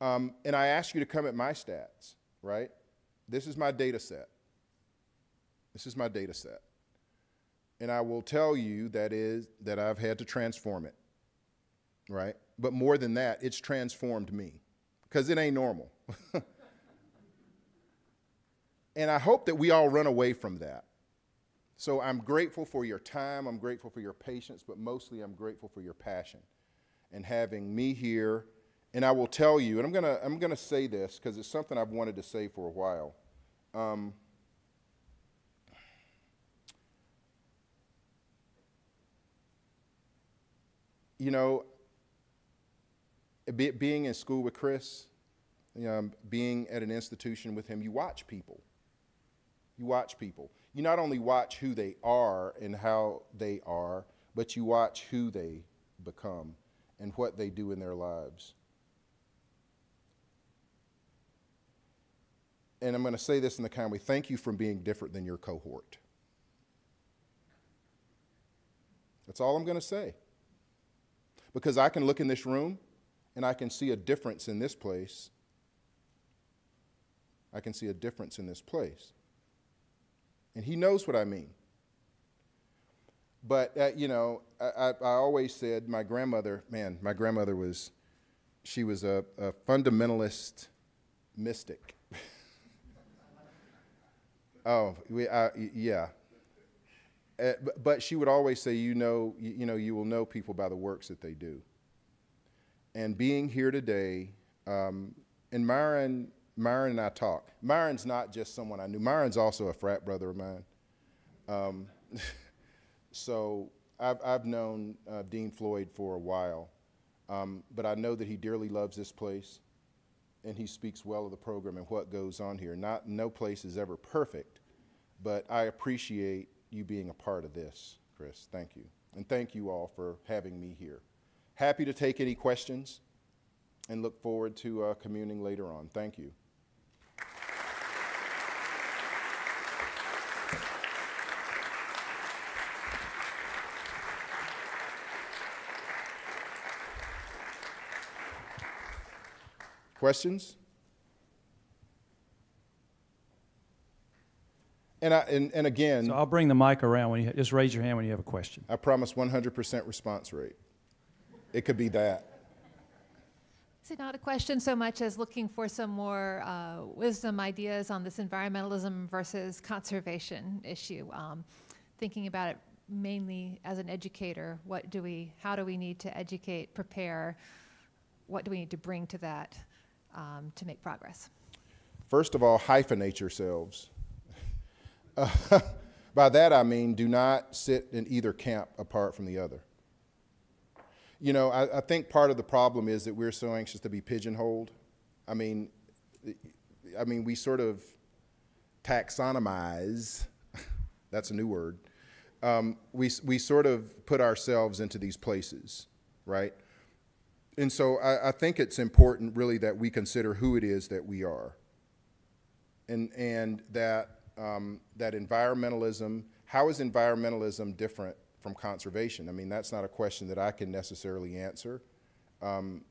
Um, and I ask you to come at my stats, right? This is my data set. This is my data set. And I will tell you that is that I've had to transform it, right? But more than that, it's transformed me because it ain't normal. And I hope that we all run away from that. So I'm grateful for your time, I'm grateful for your patience, but mostly I'm grateful for your passion and having me here. And I will tell you, and I'm gonna, I'm gonna say this because it's something I've wanted to say for a while. Um, you know, be, being in school with Chris, you know, being at an institution with him, you watch people. You watch people. You not only watch who they are and how they are, but you watch who they become and what they do in their lives. And I'm going to say this in the kind way thank you for being different than your cohort. That's all I'm going to say. Because I can look in this room and I can see a difference in this place. I can see a difference in this place. And he knows what I mean. But, uh, you know, I, I, I, always said my grandmother, man, my grandmother was, she was a, a fundamentalist mystic. oh, we, uh, yeah. Uh, but she would always say, you know, you, you, know, you will know people by the works that they do. And being here today, um, and Myron, Myron and I talk. Myron's not just someone I knew. Myron's also a frat brother of mine. Um, So I've, I've known uh, Dean Floyd for a while, um, but I know that he dearly loves this place, and he speaks well of the program and what goes on here. Not no place is ever perfect, but I appreciate you being a part of this, Chris. Thank you, and thank you all for having me here. Happy to take any questions, and look forward to uh, communing later on. Thank you. Questions? And, I, and, and again, So I'll bring the mic around when you, just raise your hand when you have a question. I promise 100% response rate. It could be that. Is it not a question so much as looking for some more uh, wisdom ideas on this environmentalism versus conservation issue? Um, thinking about it mainly as an educator, what do we, how do we need to educate, prepare? What do we need to bring to that? um, to make progress? First of all, hyphenate yourselves. Uh, by that I mean do not sit in either camp apart from the other. You know, I, I, think part of the problem is that we're so anxious to be pigeonholed. I mean, I mean, we sort of taxonomize. that's a new word. Um, we we sort of put ourselves into these places, right? and so I, I, think it's important really that we consider who it is that we are and, and that, um, that environmentalism, how is environmentalism different from conservation? I mean, that's not a question that I can necessarily answer, um,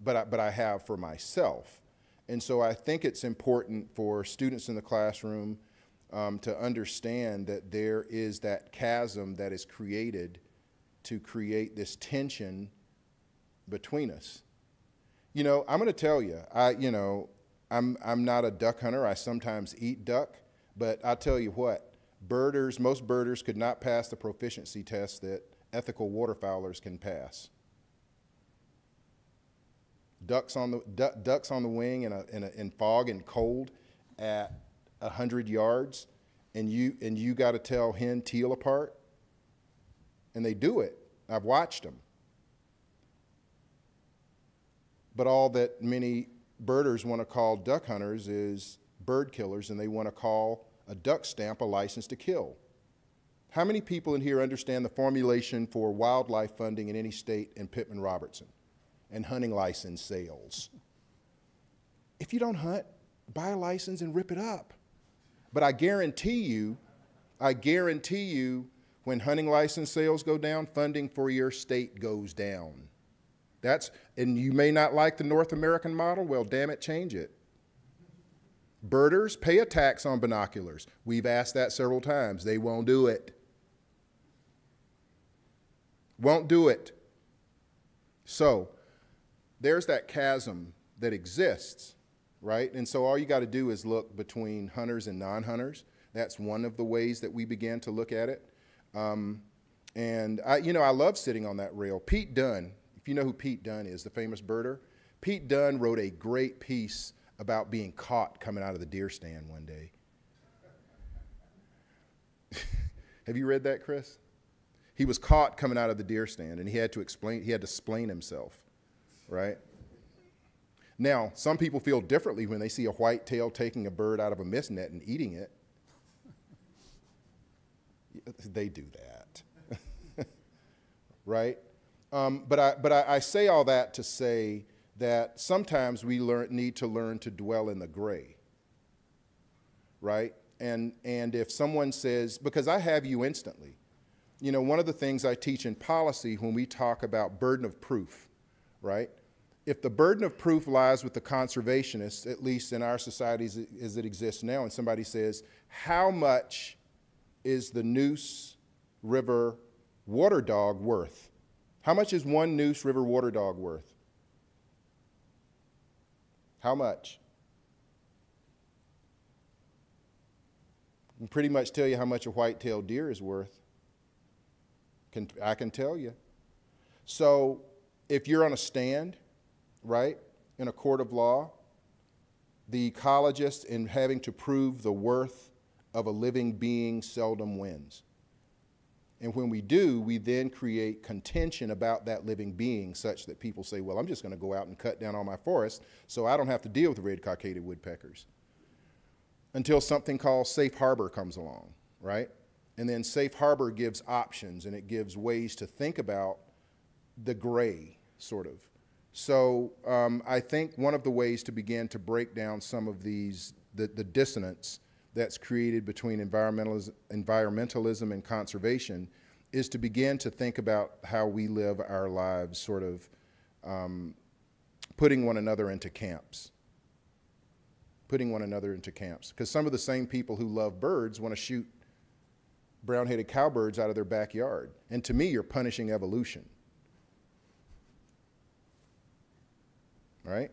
but, I, but I have for myself. And so I think it's important for students in the classroom um, to understand that there is that chasm that is created to create this tension between us. You know, I'm going to tell you, I, you know, I'm, I'm not a duck hunter. I sometimes eat duck, but I tell you what, birders, most birders could not pass the proficiency test that ethical waterfowlers can pass. Ducks on the, du ducks on the wing in, a, in, a, in fog and cold at 100 yards, and you, and you got to tell hen teal apart, and they do it. I've watched them. But all that many birders want to call duck hunters is bird killers, and they want to call a duck stamp a license to kill. How many people in here understand the formulation for wildlife funding in any state in Pittman Robertson and hunting license sales? If you don't hunt, buy a license and rip it up. But I guarantee you, I guarantee you, when hunting license sales go down, funding for your state goes down. That's, and you may not like the North American model. Well, damn it, change it. Birders pay a tax on binoculars. We've asked that several times. They won't do it. Won't do it. So, there's that chasm that exists, right? And so all you got to do is look between hunters and non hunters. That's one of the ways that we began to look at it. Um, and I, you know, I love sitting on that rail. Pete Dunne, if you know who Pete Dunne is, the famous birder, Pete Dunne wrote a great piece about being caught coming out of the deer stand one day. Have you read that, Chris? He was caught coming out of the deer stand and he had to explain, he had to explain himself, right? Now, some people feel differently when they see a white tail taking a bird out of a mist net and eating it. They do that, right? Um, but I, but I, I, say all that to say that sometimes we learn, need to learn to dwell in the gray, right? And, and if someone says, because I have you instantly, you know, one of the things I teach in policy when we talk about burden of proof, right? If the burden of proof lies with the conservationists, at least in our societies as it exists now, and somebody says, how much is the Neuse River water dog worth? How much is one Neuse River water dog worth? How much? I can pretty much tell you how much a white-tailed deer is worth. Can, I can tell you. So if you're on a stand, right, in a court of law, the ecologist in having to prove the worth of a living being seldom wins. And when we do, we then create contention about that living being such that people say, well, I'm just going to go out and cut down all my forest so I don't have to deal with the red cockaded woodpeckers. Until something called safe harbor comes along, right? And then safe harbor gives options and it gives ways to think about the gray, sort of. So um, I think one of the ways to begin to break down some of these, the, the dissonance that's created between environmentalism, environmentalism and conservation is to begin to think about how we live our lives, sort of um, putting one another into camps. Putting one another into camps. Because some of the same people who love birds want to shoot brown headed cowbirds out of their backyard. And to me, you're punishing evolution. Right?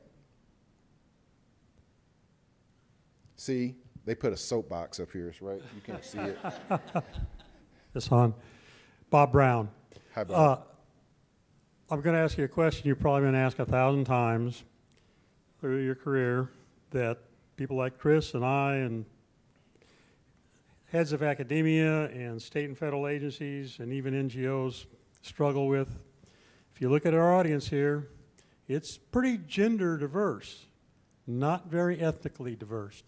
See, they put a soapbox up here, right? You can't see it. It's on. Bob Brown. Hi, Bob. Uh, I'm going to ask you a question you've probably been asked a thousand times through your career that people like Chris and I and heads of academia and state and federal agencies and even NGOs struggle with. If you look at our audience here, it's pretty gender diverse, not very ethnically diverse.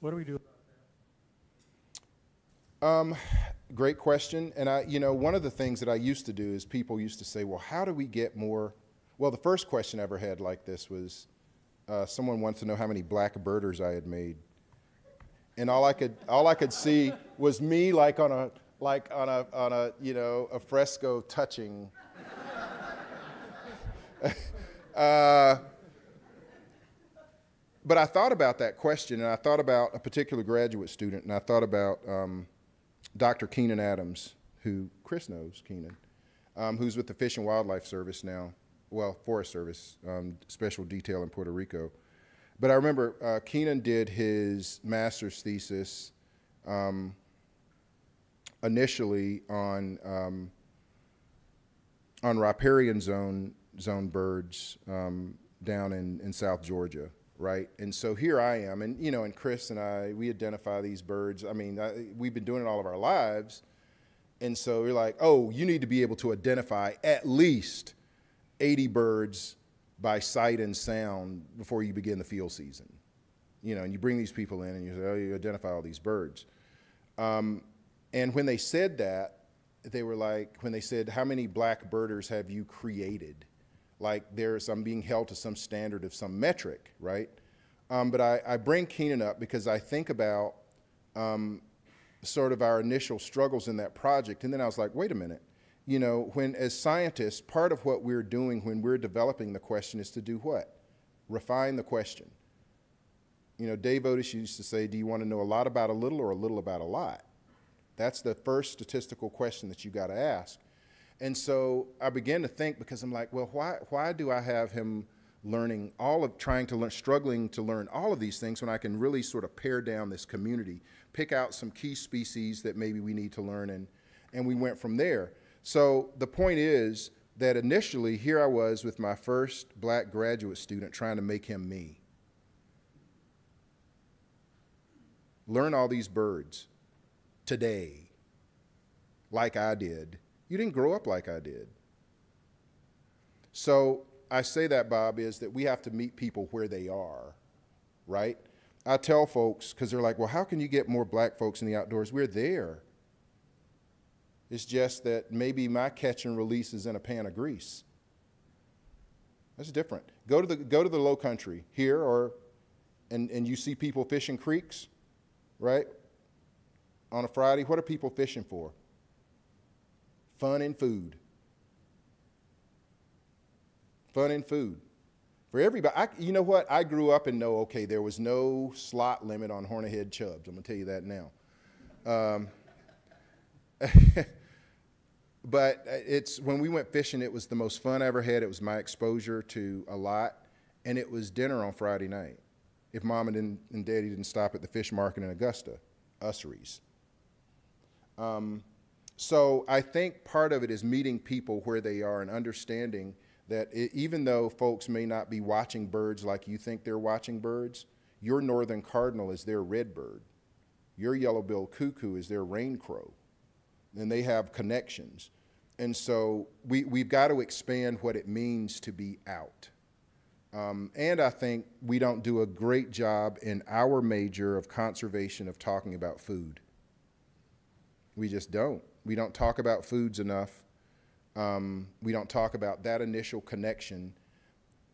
What do we do? Um, great question. And I, you know, one of the things that I used to do is people used to say, well, how do we get more? Well, the first question I ever had like this was uh, someone wants to know how many black birders I had made. And all I could, all I could see was me like on a, like on a, on a, you know, a fresco touching. uh, but I thought about that question, and I thought about a particular graduate student, and I thought about um, Dr. Keenan Adams, who Chris knows, Keenan, um, who's with the Fish and Wildlife Service now, well, Forest Service, um, special detail in Puerto Rico. But I remember uh, Keenan did his master's thesis um, initially on um, on riparian zone zone birds um, down in, in South Georgia right? And so here I am, and you know, and Chris and I, we identify these birds. I mean, I, we've been doing it all of our lives, and so we're like, oh, you need to be able to identify at least 80 birds by sight and sound before you begin the field season. You know, and you bring these people in and you say, oh, you identify all these birds. Um, and when they said that, they were like, when they said, how many black birders have you created? Like there's I'm being held to some standard of some metric, right? Um, but I, I, bring Keenan up because I think about um, sort of our initial struggles in that project, and then I was like, wait a minute, you know, when as scientists, part of what we're doing when we're developing the question is to do what? Refine the question. You know, Dave Otis used to say, do you want to know a lot about a little or a little about a lot? That's the first statistical question that you got to ask. And so I began to think because I'm like, well, why, why do I have him learning all of, trying to learn, struggling to learn all of these things when I can really sort of pare down this community, pick out some key species that maybe we need to learn, and, and we went from there. So the point is that initially, here I was with my first black graduate student trying to make him me. Learn all these birds today, like I did you didn't grow up like I did. So I say that, Bob, is that we have to meet people where they are, right? I tell folks, because they're like, well, how can you get more black folks in the outdoors? We're there. It's just that maybe my catch and release is in a pan of grease. That's different. Go to the, go to the low country here or, and, and you see people fishing creeks, right? On a Friday, what are people fishing for? Fun and food. Fun and food. For everybody, I, you know what? I grew up and know, okay, there was no slot limit on Hornyhead Chubs. I'm going to tell you that now. Um, but it's when we went fishing, it was the most fun I ever had. It was my exposure to a lot, and it was dinner on Friday night. If mom and, and daddy didn't stop at the fish market in Augusta, Usseries. Um, so I think part of it is meeting people where they are and understanding that it, even though folks may not be watching birds like you think they're watching birds, your northern cardinal is their red bird. Your yellow-billed cuckoo is their rain crow. And they have connections. And so we, we've got to expand what it means to be out. Um, and I think we don't do a great job in our major of conservation of talking about food. We just don't. We don't talk about foods enough. Um, we don't talk about that initial connection.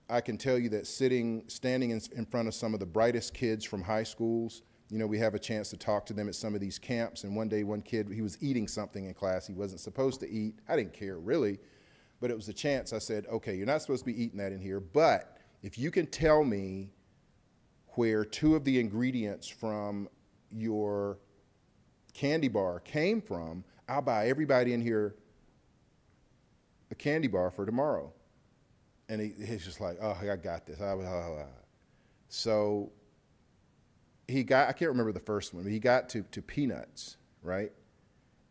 I can tell you that sitting, standing in, in front of some of the brightest kids from high schools, you know, we have a chance to talk to them at some of these camps. And one day, one kid, he was eating something in class he wasn't supposed to eat. I didn't care really, but it was a chance. I said, okay, you're not supposed to be eating that in here, but if you can tell me where two of the ingredients from your candy bar came from, I'll buy everybody in here a candy bar for tomorrow. And he, he's just like, oh, I got this. Oh, so he got, I can't remember the first one, but he got to, to peanuts, right?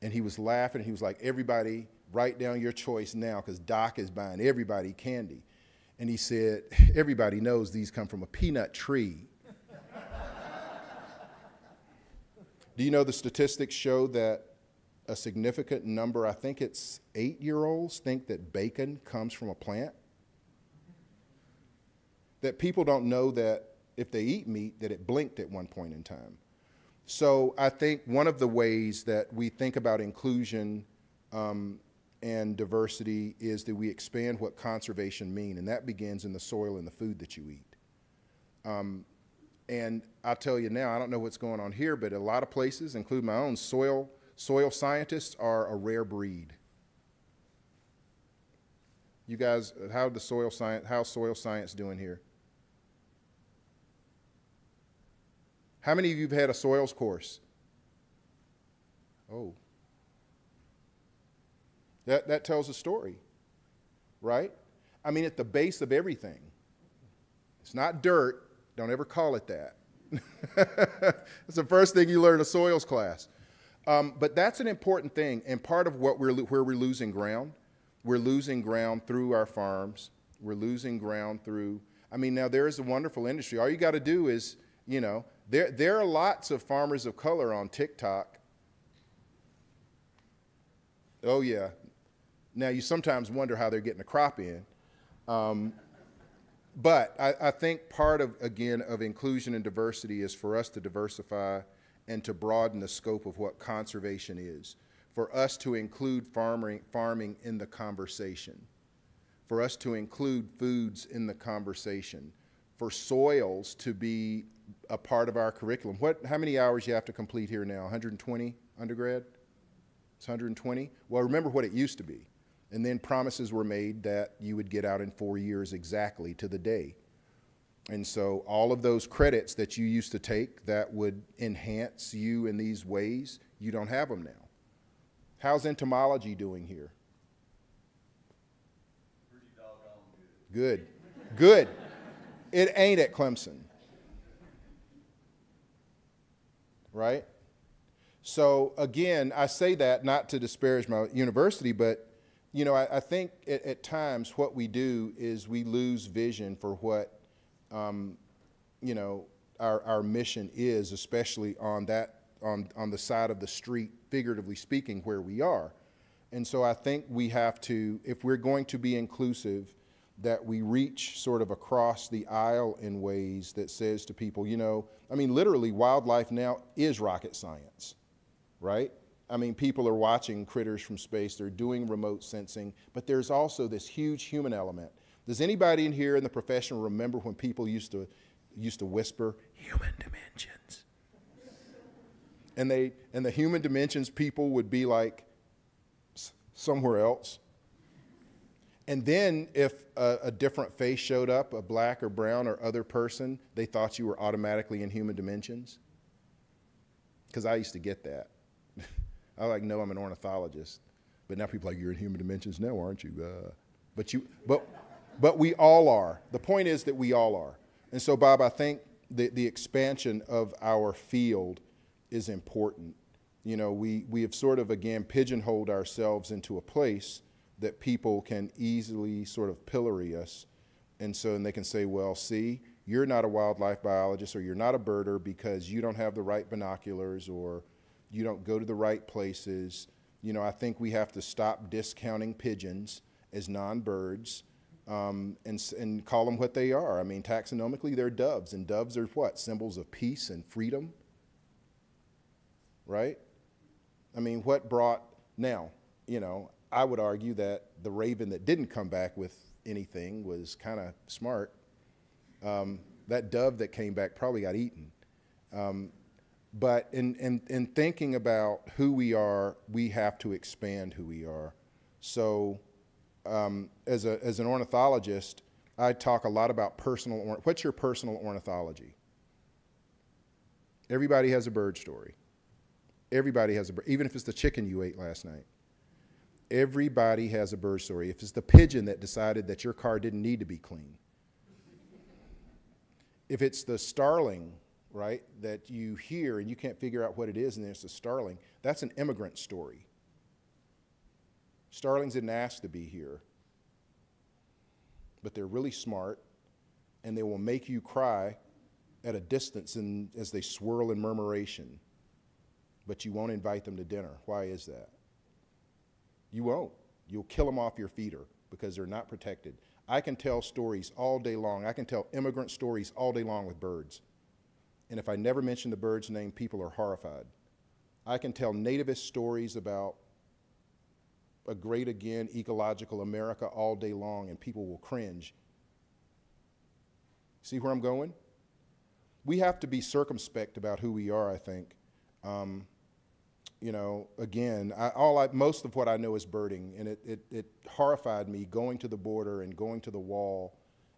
And he was laughing. He was like, everybody, write down your choice now because Doc is buying everybody candy. And he said, everybody knows these come from a peanut tree. Do you know the statistics show that a significant number, I think it's eight year olds, think that bacon comes from a plant. That people don't know that if they eat meat, that it blinked at one point in time. So I think one of the ways that we think about inclusion um, and diversity is that we expand what conservation mean, and that begins in the soil and the food that you eat. Um, and I'll tell you now, I don't know what's going on here, but a lot of places, including my own, soil soil scientists are a rare breed. You guys, how the soil science, how's soil science doing here? How many of you have had a soils course? Oh. That, that tells a story, right? I mean, at the base of everything. It's not dirt. Don't ever call it that. That's the first thing you learn in a soils class. Um, but that's an important thing, and part of what we're where we're losing ground. We're losing ground through our farms. We're losing ground through. I mean, now there is a wonderful industry. All you got to do is, you know, there there are lots of farmers of color on TikTok. Oh yeah. Now you sometimes wonder how they're getting a crop in. Um, but I, I, think part of again of inclusion and diversity is for us to diversify and to broaden the scope of what conservation is, for us to include farming, farming in the conversation, for us to include foods in the conversation, for soils to be a part of our curriculum. What, how many hours you have to complete here now? 120 undergrad? It's 120? Well, remember what it used to be. And then promises were made that you would get out in four years exactly to the day. And so all of those credits that you used to take that would enhance you in these ways, you don't have them now. How's entomology doing here? Good. Good. It ain't at Clemson. Right? So again, I say that not to disparage my university, but you know, I, I think at, at times what we do is we lose vision for what um, you know, our, our mission is, especially on that, on, on the side of the street, figuratively speaking, where we are. And so I think we have to, if we're going to be inclusive, that we reach sort of across the aisle in ways that says to people, you know, I mean, literally, wildlife now is rocket science, right? I mean, people are watching critters from space, they're doing remote sensing, but there's also this huge human element does anybody in here in the profession remember when people used to, used to whisper, human dimensions? And, they, and the human dimensions people would be like, somewhere else. And then if a, a different face showed up, a black or brown or other person, they thought you were automatically in human dimensions. Because I used to get that. I like, no, I'm an ornithologist. But now people are like, you're in human dimensions now, aren't you? Uh, but you, but, but we all are. The point is that we all are. And so, Bob, I think the, the expansion of our field is important. You know, we, we have sort of, again, pigeonholed ourselves into a place that people can easily sort of pillory us. And so, and they can say, well, see, you're not a wildlife biologist or you're not a birder because you don't have the right binoculars or you don't go to the right places. You know, I think we have to stop discounting pigeons as non birds um, and, and call them what they are. I mean, taxonomically, they're doves, and doves are what? Symbols of peace and freedom? Right? I mean, what brought, now, you know, I would argue that the raven that didn't come back with anything was kind of smart. Um, that dove that came back probably got eaten. Um, but in, in, in thinking about who we are, we have to expand who we are. So, um, as, a, as an ornithologist, I talk a lot about personal. Or, what's your personal ornithology? Everybody has a bird story. Everybody has a bird, even if it's the chicken you ate last night. Everybody has a bird story. If it's the pigeon that decided that your car didn't need to be clean, if it's the starling, right, that you hear and you can't figure out what it is, and it's a starling, that's an immigrant story. Starlings didn't ask to be here, but they're really smart, and they will make you cry at a distance as they swirl in murmuration, but you won't invite them to dinner. Why is that? You won't. You'll kill them off your feeder because they're not protected. I can tell stories all day long. I can tell immigrant stories all day long with birds. And if I never mention the bird's name, people are horrified. I can tell nativist stories about a great again ecological America all day long, and people will cringe. See where I'm going? We have to be circumspect about who we are, I think. Um, you know, again, I, all I, most of what I know is birding, and it, it, it horrified me going to the border and going to the wall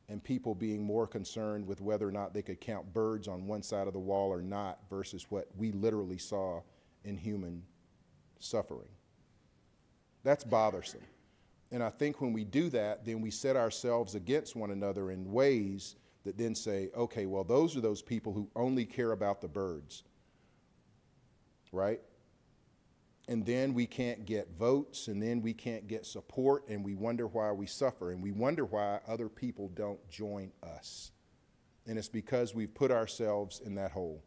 and people being more concerned with whether or not they could count birds on one side of the wall or not versus what we literally saw in human suffering. That's bothersome. And I think when we do that, then we set ourselves against one another in ways that then say, okay, well, those are those people who only care about the birds, right? and then we can't get votes, and then we can't get support, and we wonder why we suffer, and we wonder why other people don't join us. And it's because we've put ourselves in that hole.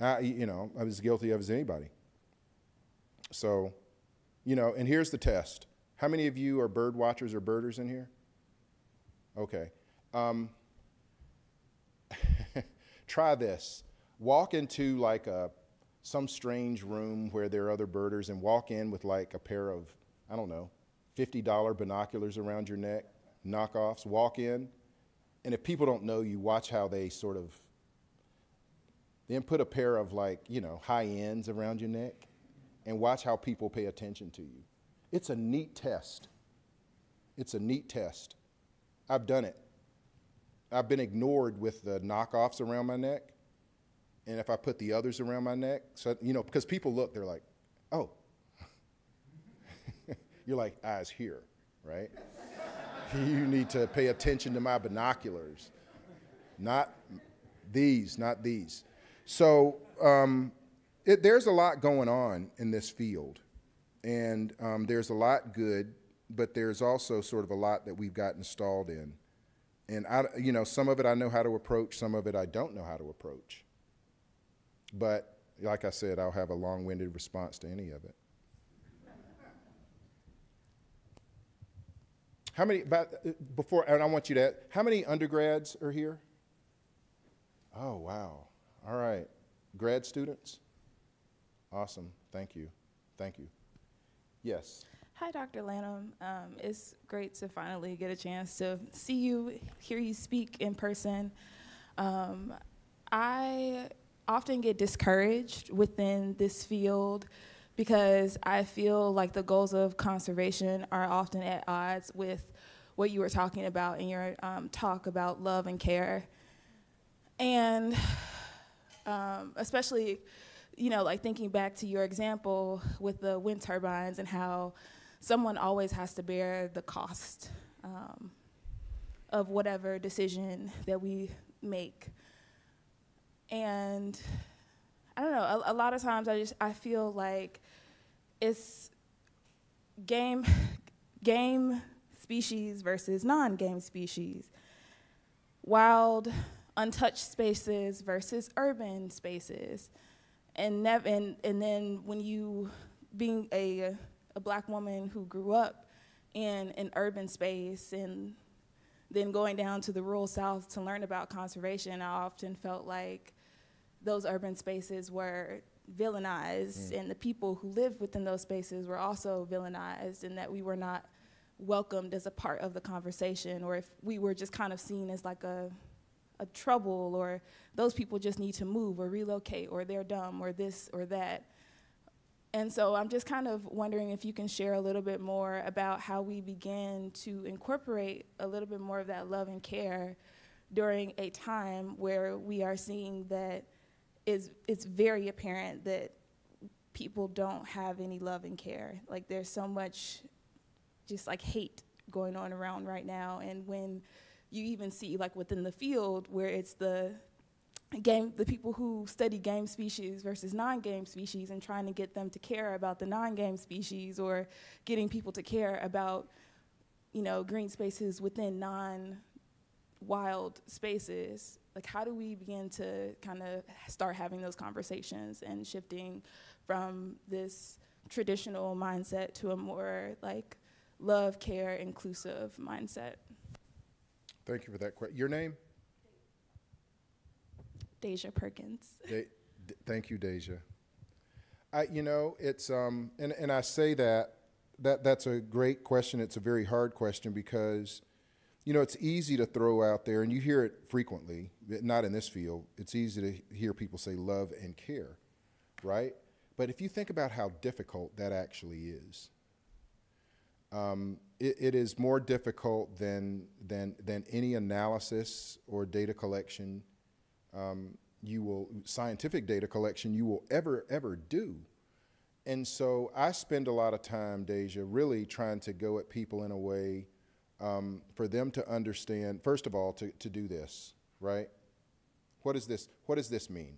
I, you know, I'm as guilty of as anybody. So, you know, and here's the test. How many of you are bird watchers or birders in here? Okay. Um, try this. Walk into like a some strange room where there are other birders and walk in with like a pair of, I don't know, $50 binoculars around your neck, knockoffs, walk in, and if people don't know you, watch how they sort of, then put a pair of like, you know, high ends around your neck and watch how people pay attention to you. It's a neat test. It's a neat test. I've done it. I've been ignored with the knockoffs around my neck and if I put the others around my neck, so you know, because people look, they're like, oh, you're like eyes here, right? you need to pay attention to my binoculars, not these, not these. So um, it, there's a lot going on in this field, and um, there's a lot good, but there's also sort of a lot that we've got installed in. And I, you know, some of it I know how to approach, some of it I don't know how to approach. But like I said, I'll have a long winded response to any of it. How many, about, before, and I want you to, how many undergrads are here? Oh, wow. All right. Grad students? Awesome. Thank you. Thank you. Yes. Hi, Dr. Lanham. Um, it's great to finally get a chance to see you, hear you speak in person. Um, I often get discouraged within this field because I feel like the goals of conservation are often at odds with what you were talking about in your um, talk about love and care. And um, especially, you know, like thinking back to your example with the wind turbines and how someone always has to bear the cost um, of whatever decision that we make. And I don't know, a, a lot of times I just I feel like it's game game species versus non-game species. Wild, untouched spaces versus urban spaces. And, nev- and, and then when you, being a, a black woman who grew up in an urban space and then going down to the rural south to learn about conservation, I often felt like those urban spaces were villainized, mm. and the people who lived within those spaces were also villainized, and that we were not welcomed as a part of the conversation, or if we were just kind of seen as like a a trouble, or those people just need to move or relocate, or they're dumb, or this or that. And so I'm just kind of wondering if you can share a little bit more about how we begin to incorporate a little bit more of that love and care during a time where we are seeing that is it's very apparent that people don't have any love and care. Like there's so much just like hate going on around right now and when you even see like within the field where it's the game the people who study game species versus non-game species and trying to get them to care about the non-game species or getting people to care about you know green spaces within non-wild spaces. Like how do we begin to kind of start having those conversations and shifting from this traditional mindset to a more like love care inclusive mindset thank you for that question your name deja perkins De- D- thank you deja I, you know it's um and, and i say that that that's a great question it's a very hard question because you know, it's easy to throw out there, and you hear it frequently, not in this field. It's easy to hear people say love and care, right? But if you think about how difficult that actually is, um, it, it is more difficult than, than, than any analysis or data collection um, you will, scientific data collection you will ever, ever do. And so I spend a lot of time, Deja, really trying to go at people in a way um, for them to understand, first of all, to, to do this, right? What, is this, what does this mean?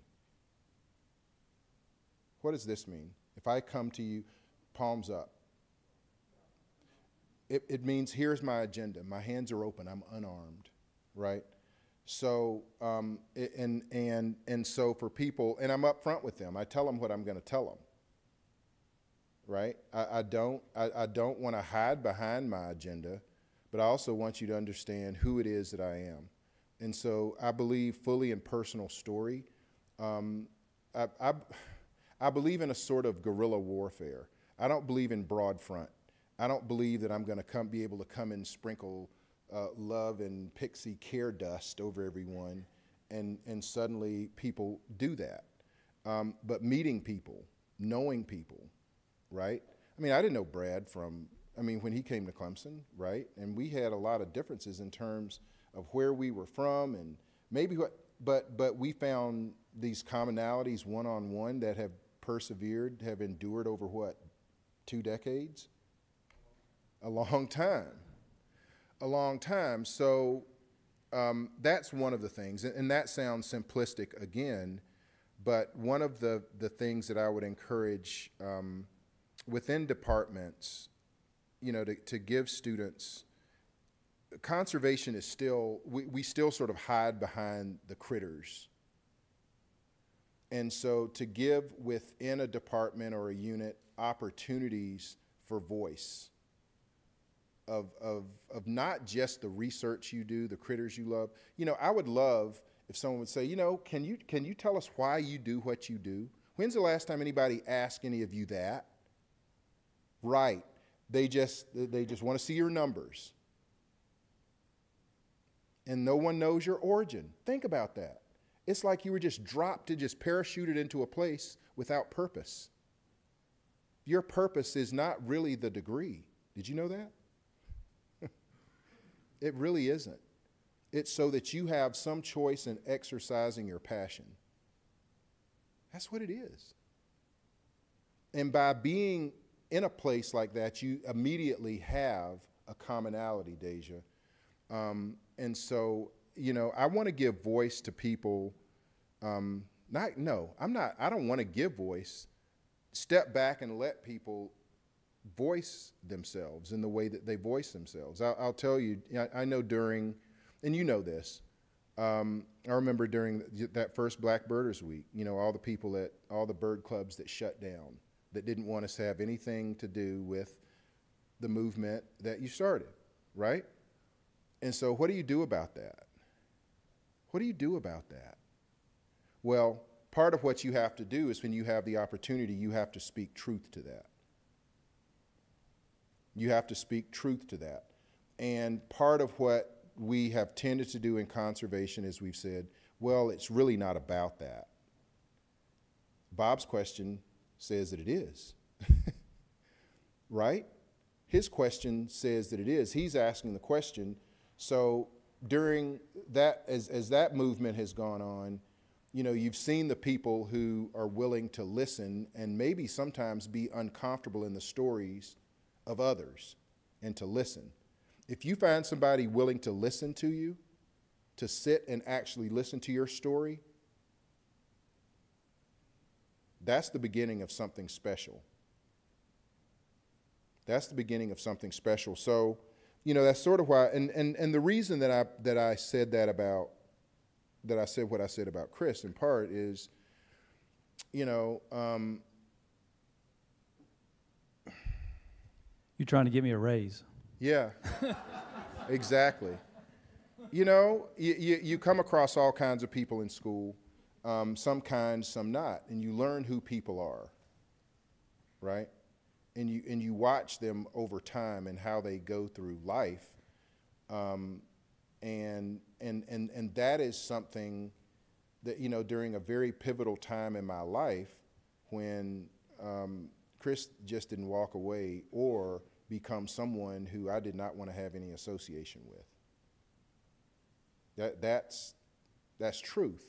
What does this mean? If I come to you, palms up, it, it means here's my agenda. My hands are open. I'm unarmed, right? So, um, and, and, and so for people, and I'm upfront with them, I tell them what I'm going to tell them, right? I, I don't, I, I don't want to hide behind my agenda but I also want you to understand who it is that I am. And so I believe fully in personal story. Um, I, I, I believe in a sort of guerrilla warfare. I don't believe in broad front. I don't believe that I'm going to come be able to come and sprinkle uh, love and pixie care dust over everyone, and and suddenly people do that. Um, but meeting people, knowing people, right? I mean, I didn't know Brad from I mean, when he came to Clemson, right? And we had a lot of differences in terms of where we were from and maybe what, but, but we found these commonalities one on one that have persevered, have endured over what, two decades? A long time. A long time. So um, that's one of the things, and, that sounds simplistic again, but one of the, the things that I would encourage um, within departments you know, to, to give students, conservation is still, we, we still sort of hide behind the critters. And so to give within a department or a unit opportunities for voice of, of, of not just the research you do, the critters you love. You know, I would love if someone would say, you know, can you, can you tell us why you do what you do? When's the last time anybody asked any of you that? Right. They just, they just want to see your numbers. And no one knows your origin. Think about that. It's like you were just dropped to just parachuted into a place without purpose. Your purpose is not really the degree. Did you know that? It really isn't. It's so that you have some choice in exercising your passion. That's what it is. And by being in a place like that, you immediately have a commonality, Deja. Um, and so, you know, I want to give voice to people. Um, not, no, I'm not, I don't want to give voice. Step back and let people voice themselves in the way that they voice themselves. I'll, I'll tell you, I, know during, and you know this, um, I remember during that first Black Birders Week, you know, all the people at all the bird clubs that shut down, that didn't want us to have anything to do with the movement that you started, right? And so, what do you do about that? What do you do about that? Well, part of what you have to do is when you have the opportunity, you have to speak truth to that. You have to speak truth to that. And part of what we have tended to do in conservation is we've said, well, it's really not about that. Bob's question says that it is. right? His question says that it is. He's asking the question. So during that, as, as that movement has gone on, you know, you've seen the people who are willing to listen and maybe sometimes be uncomfortable in the stories of others and to listen. If you find somebody willing to listen to you, to sit and actually listen to your story, that's the beginning of something special. That's the beginning of something special. So, you know, that's sort of why, and, and, and the reason that I, that I said that about, that I said what I said about Chris in part is, you know, um, you trying to give me a raise. Yeah, exactly. You know, you, you, you, come across all kinds of people in school, um, some kind, some not, and you learn who people are, right? And you, and you watch them over time and how they go through life. Um, and, and, and, and that is something that, you know, during a very pivotal time in my life when um, Chris just didn't walk away or become someone who I did not want to have any association with. That, that's, that's truth.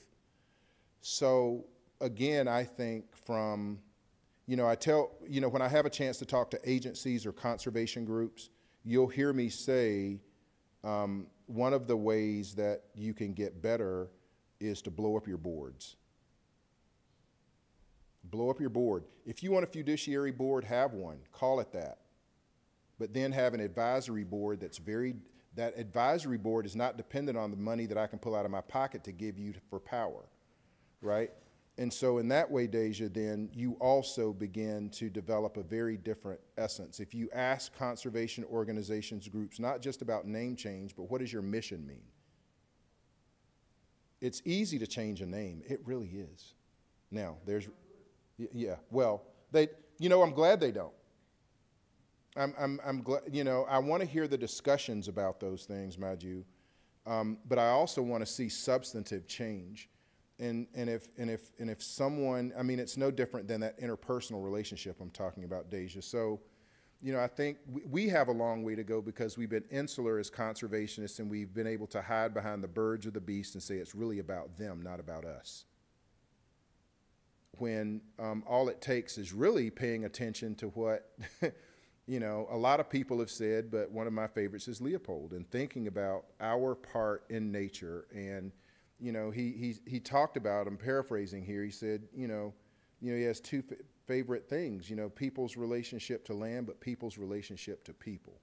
So, again, I think from, you know, I tell, you know, when I have a chance to talk to agencies or conservation groups, you'll hear me say um, one of the ways that you can get better is to blow up your boards. Blow up your board. If you want a fiduciary board, have one. Call it that but then have an advisory board that's very, that advisory board is not dependent on the money that I can pull out of my pocket to give you for power, right? And so, in that way, Deja, then you also begin to develop a very different essence. If you ask conservation organizations, groups, not just about name change, but what does your mission mean? It's easy to change a name. It really is. Now, there's, yeah, well, they, you know, I'm glad they don't. I'm, I'm, I'm glad, you know, I want to hear the discussions about those things, mind you, um, but I also want to see substantive change. And, and, if, and, if, and if someone, I mean, it's no different than that interpersonal relationship I'm talking about, Deja. So, you know, I think we, we have a long way to go because we've been insular as conservationists and we've been able to hide behind the birds or the beasts and say it's really about them, not about us. When um, all it takes is really paying attention to what you know, a lot of people have said, but one of my favorites is Leopold, and thinking about our part in nature. And, you know, he, he, he talked about, I'm paraphrasing here, he said, you know, you know, he has two favorite things, you know, people's relationship to land, but people's relationship to people.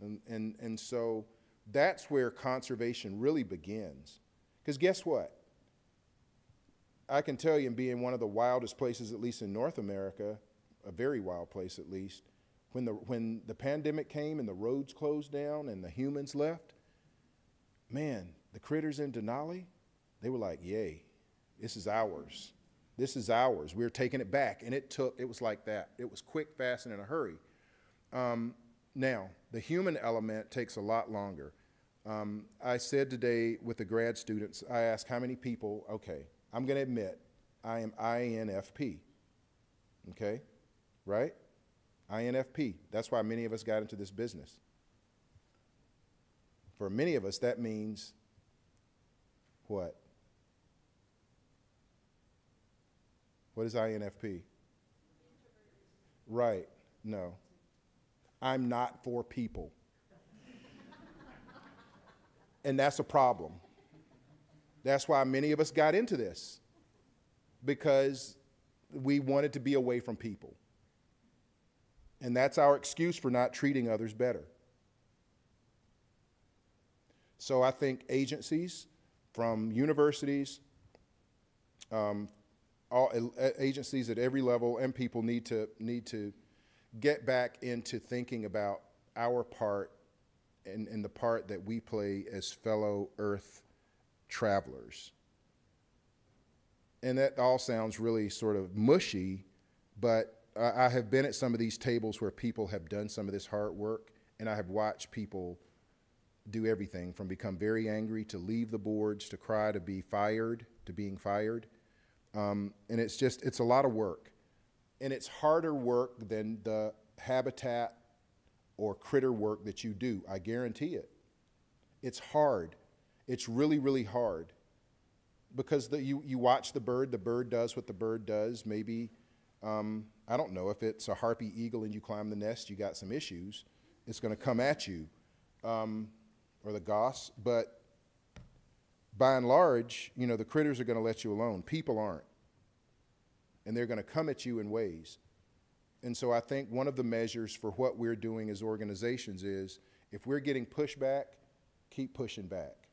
And, and, and so that's where conservation really begins. Because guess what? I can tell you, in being one of the wildest places, at least in North America, a very wild place at least, when the, when the pandemic came and the roads closed down and the humans left, man, the critters in Denali, they were like, yay, this is ours. This is ours. We're taking it back. And it took, it was like that. It was quick, fast, and in a hurry. Um, now, the human element takes a lot longer. Um, I said today with the grad students, I asked how many people, okay, I'm going to admit I am INFP. Okay? Right? INFP. That's why many of us got into this business. For many of us, that means what? What is INFP? Right, no. I'm not for people. and that's a problem. That's why many of us got into this, because we wanted to be away from people. And that's our excuse for not treating others better. So I think agencies, from universities, um, all agencies at every level, and people need to need to get back into thinking about our part and, and the part that we play as fellow Earth travelers. And that all sounds really sort of mushy, but I have been at some of these tables where people have done some of this hard work, and I have watched people do everything from become very angry to leave the boards to cry to be fired to being fired. Um, and it's just, it's a lot of work. And it's harder work than the habitat or critter work that you do. I guarantee it. It's hard. It's really, really hard. Because the, you, you watch the bird, the bird does what the bird does. Maybe, um, I don't know, if it's a harpy eagle and you climb the nest, you got some issues. It's going to come at you. Um, or the goss, but by and large, you know, the critters are going to let you alone. People aren't. And they're going to come at you in ways. And so I think one of the measures for what we're doing as organizations is if we're getting pushback, keep pushing back.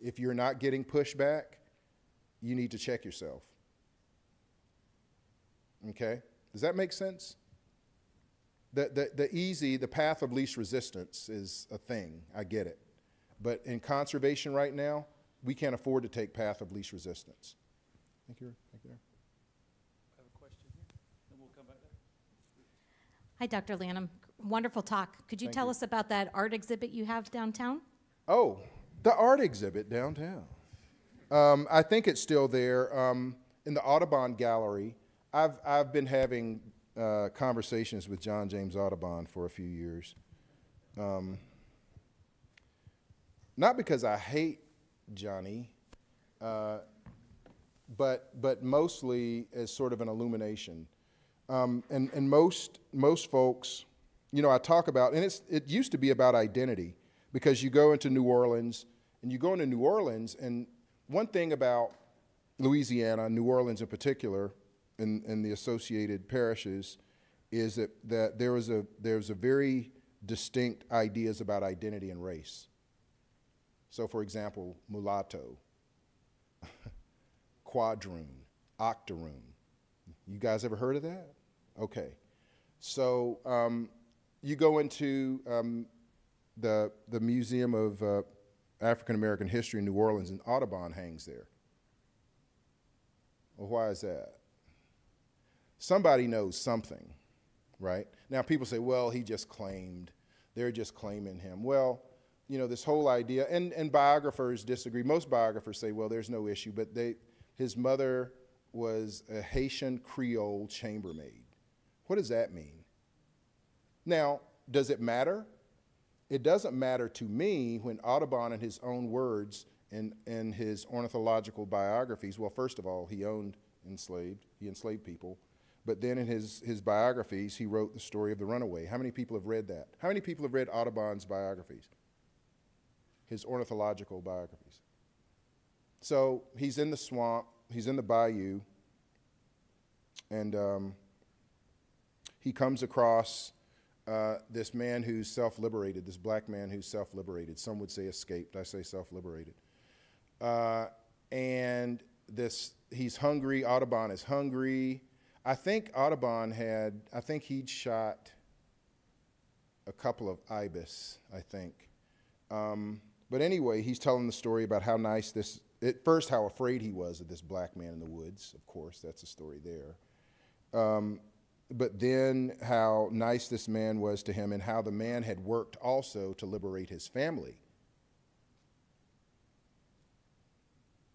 If you're not getting pushback, you need to check yourself. Okay? Does that make sense? the, the, the easy, the path of least resistance is a thing. I get it. But in conservation right now, we can't afford to take path of least resistance. Thank you. Thank you. I have a question here, and we'll come back there. Hi, Dr. Lanham. Wonderful talk. Could you Thank tell you. us about that art exhibit you have downtown? Oh, the art exhibit downtown. Um, I think it's still there um, in the Audubon Gallery. I've, I've been having uh, conversations with John James Audubon for a few years. Um, not because I hate Johnny, uh, but, but mostly as sort of an illumination. Um, and and most, most folks, you know, I talk about, and it's, it used to be about identity because you go into New Orleans and you go into New Orleans, and one thing about Louisiana, New Orleans in particular, and, the associated parishes is that, that there was a there's a very distinct ideas about identity and race. So, for example, mulatto, quadroon, octoroon. You guys ever heard of that? Okay. So um, you go into um, the the Museum of uh, African American History in New Orleans, and Audubon hangs there. Well, why is that? Somebody knows something, right? Now, people say, well, he just claimed, they're just claiming him. Well, you know, this whole idea, and, and biographers disagree. Most biographers say, well, there's no issue, but they, his mother was a Haitian Creole chambermaid. What does that mean? Now, does it matter? It doesn't matter to me when Audubon, in his own words, in, in his ornithological biographies, well, first of all, he owned enslaved, he enslaved people. But then in his, his biographies, he wrote the story of the runaway. How many people have read that? How many people have read Audubon's biographies? His ornithological biographies. So he's in the swamp, he's in the bayou, and um, he comes across uh, this man who's self liberated, this black man who's self liberated. Some would say escaped, I say self liberated. Uh, and this, he's hungry, Audubon is hungry. I think Audubon had, I think he'd shot a couple of ibis, I think. Um, but anyway, he's telling the story about how nice this, at first, how afraid he was of this black man in the woods. Of course, that's a story there. Um, but then how nice this man was to him and how the man had worked also to liberate his family.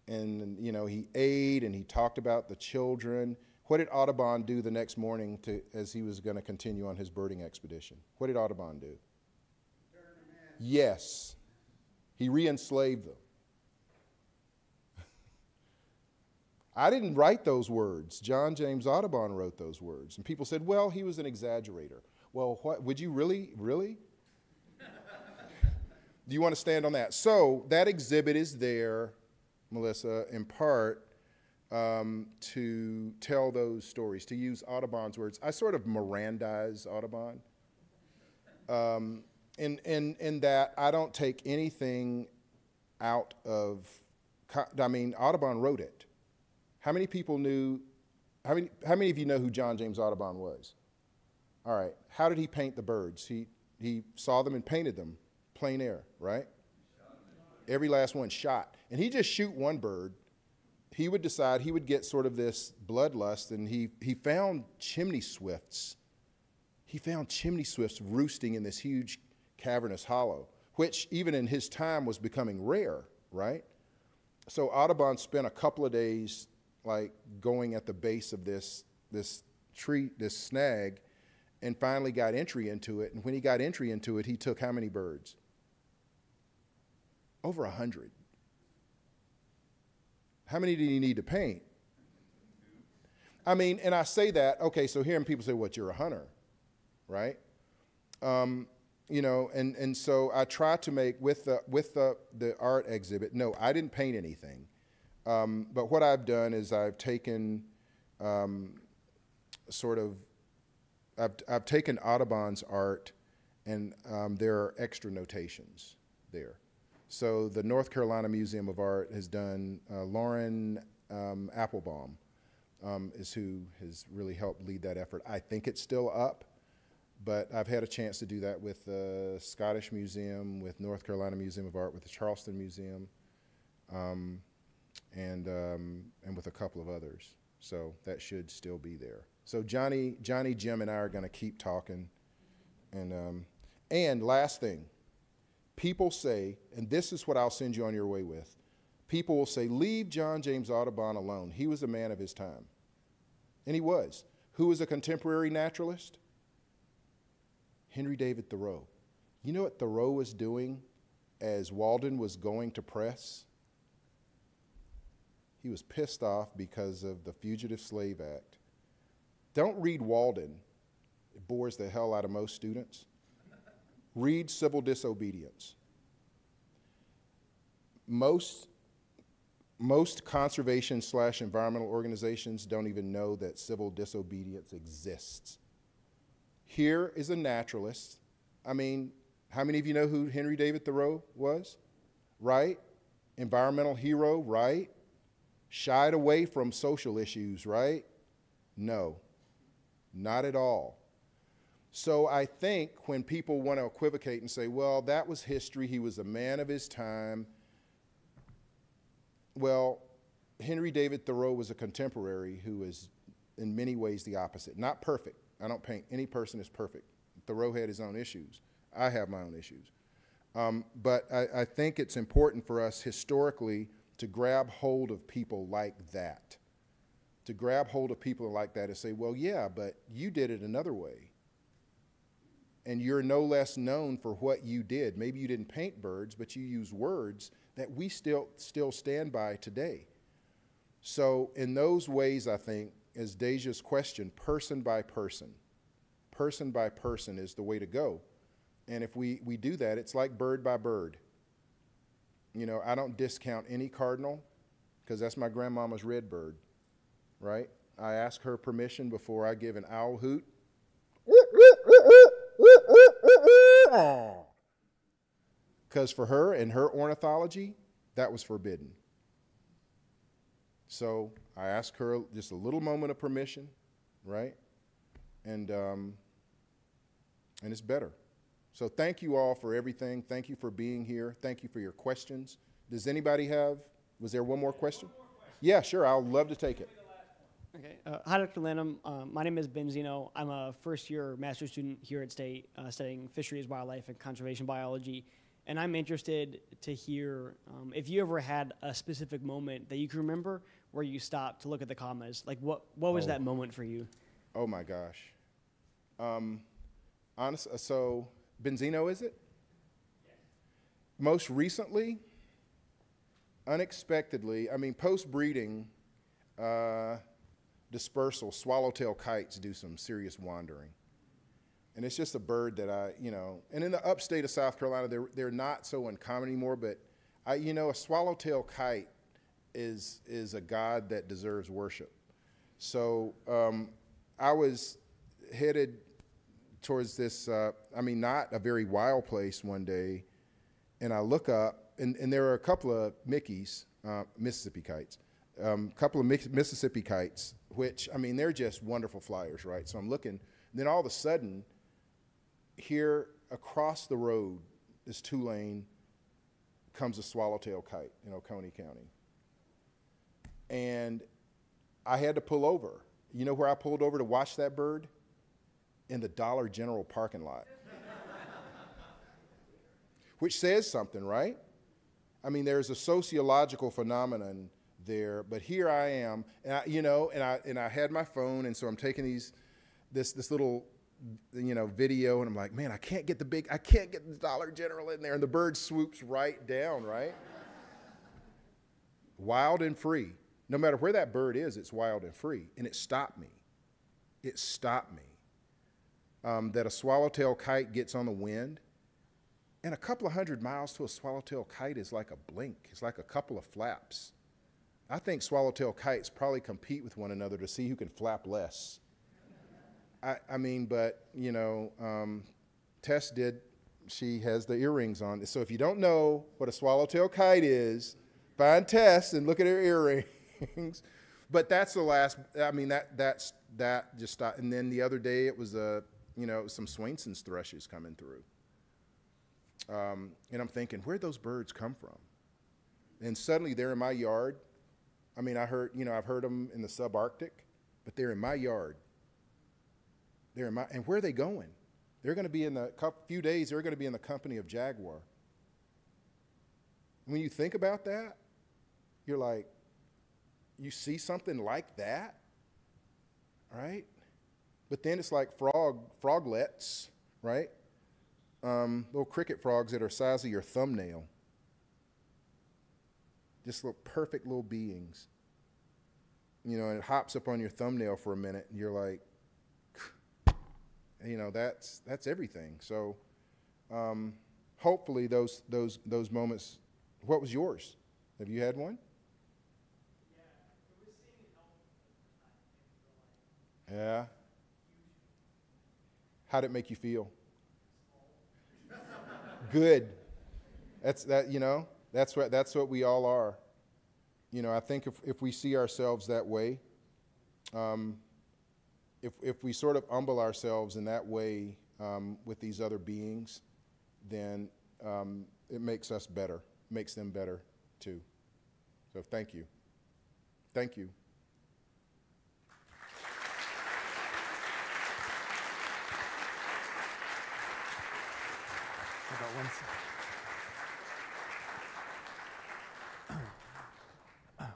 And, you know, he ate and he talked about the children What did Audubon do the next morning to, as he was going to continue on his birding expedition? What did Audubon do? Yes. He re enslaved them. I didn't write those words. John James Audubon wrote those words. And people said, well, he was an exaggerator. Well, what, would you really, really? Do you want to stand on that? So that exhibit is there, Melissa, in part um, to tell those stories, to use Audubon's words. I sort of Mirandize Audubon. Um, in, in, in that I don't take anything out of, I mean, Audubon wrote it. How many people knew, how many, how many of you know who John James Audubon was? All right. How did he paint the birds? He, he saw them and painted them, plein air, right? Every last one shot. And he just shoot one bird. He would decide he would get sort of this bloodlust, and he, he found chimney swifts. He found chimney swifts roosting in this huge cavernous hollow, which even in his time was becoming rare, right? So Audubon spent a couple of days like going at the base of this, this tree, this snag, and finally got entry into it. And when he got entry into it, he took how many birds? Over a hundred. How many did he need to paint? I mean, and I say that, okay, so hearing people say, what, you're a hunter, right? Um, you know, and, and so I try to make with the with the, the art exhibit. No, I didn't paint anything, um, but what I've done is I've taken um, sort of I've I've taken Audubon's art, and um, there are extra notations there. So the North Carolina Museum of Art has done uh, Lauren um, Applebaum um, is who has really helped lead that effort. I think it's still up. But I've had a chance to do that with the Scottish Museum, with North Carolina Museum of Art, with the Charleston Museum, um, and, um, and with a couple of others. So that should still be there. So Johnny, Johnny, Jim, and I are going to keep talking. And, um, and last thing, people say, and this is what I'll send you on your way with. People will say, leave John James Audubon alone. He was a man of his time. And he was. Who was a contemporary naturalist? Henry David Thoreau. You know what Thoreau was doing as Walden was going to press? He was pissed off because of the Fugitive Slave Act. Don't read Walden, it bores the hell out of most students. Read Civil Disobedience. Most, most conservation slash environmental organizations don't even know that civil disobedience exists. Here is a naturalist. I mean, how many of you know who Henry David Thoreau was? Right? Environmental hero, right? Shied away from social issues, right? No, not at all. So I think when people want to equivocate and say, well, that was history, he was a man of his time, well, Henry David Thoreau was a contemporary who is in many ways the opposite. Not perfect, I don't paint any person as perfect. Thoreau had his own issues. I have my own issues. Um, but I, I think it's important for us historically to grab hold of people like that. To grab hold of people like that and say, well, yeah, but you did it another way. And you're no less known for what you did. Maybe you didn't paint birds, but you use words that we still, still stand by today. So, in those ways, I think as Deja's question, person by person. Person by person is the way to go. And if we, we do that, it's like bird by bird. You know, I don't discount any cardinal because that's my grandmama's red bird, right? I ask her permission before I give an owl hoot. Because for her and her ornithology, that was forbidden. So I asked her just a little moment of permission, right? And, um, and it's better. So thank you all for everything. Thank you for being here. Thank you for your questions. Does anybody have, was there one more question? One more question. Yeah, sure. I'll love to take it. Okay. Uh, hi, Dr. Lanham. Uh, my name is Ben Zeno. I'm a first year master's student here at State uh, studying fisheries, wildlife, and conservation biology. And I'm interested to hear um, if you ever had a specific moment that you can remember where you stopped to look at the commas? Like, what, what was Oh. that moment for you? Oh my gosh. Um, honest, uh, so Benzino, is it? Most recently, unexpectedly, I mean, post breeding, uh, dispersal, swallowtail kites do some serious wandering. And it's just a bird that I, you know, and in the upstate of South Carolina, they're, they're not so uncommon anymore, but I, you know, a swallowtail kite is, is a god that deserves worship. So um, I was headed towards this, uh, I mean, not a very wild place one day, and I look up, and, and there are a couple of Mickeys, uh, Mississippi kites, a um, couple of Mississippi kites, which, I mean, they're just wonderful flyers, right? So I'm looking, then all of a sudden, here across the road, this two lane, comes a swallowtail kite in Oconee County. And I had to pull over. You know where I pulled over to watch that bird? In the Dollar General parking lot. Which says something, right? I mean, there's a sociological phenomenon there, but here I am, and I, you know, and I and I had my phone, and so I'm taking these, this this little, you know, video, and I'm like, man, I can't get the big, I can't get the Dollar General in there, and the bird swoops right down, right? wild and free. No matter where that bird is, it's wild and free. And it stopped me. It stopped me. Um, that a swallowtail kite gets on the wind, and a couple of hundred miles to a swallowtail kite is like a blink. It's like a couple of flaps. I think swallowtail kites probably compete with one another to see who can flap less. I, I mean, but you know, um, Tess did. She has the earrings on. So if you don't know what a swallowtail kite is, find Tess and look at her earrings. but that's the last. I mean, that that's that just stopped. And then the other day it was a you know some Swainson's thrushes coming through. Um, and I'm thinking, where'd those birds come from? And suddenly they're in my yard. I mean, I heard, you know, I've heard them in the subarctic, but they're in my yard. They're in my, and where are they going? They're going to be in the few days. They're going to be in the company of Jaguar. When you think about that, you're like, you see something like that, right? But then it's like frog froglets, right? Um, little cricket frogs that are size of your thumbnail. Just little perfect little beings. You know, and it hops up on your thumbnail for a minute, and you're like, you know, that's that's everything. So, um, hopefully, those those those moments. What was yours? Have you had one? Yeah. How did it make you feel? Good. That's that. You know, that's what that's what we all are. You know, I think if if we see ourselves that way, um, if if we sort of humble ourselves in that way um, with these other beings, then um, it makes us better, makes them better too. So thank you. Thank you. On one sec.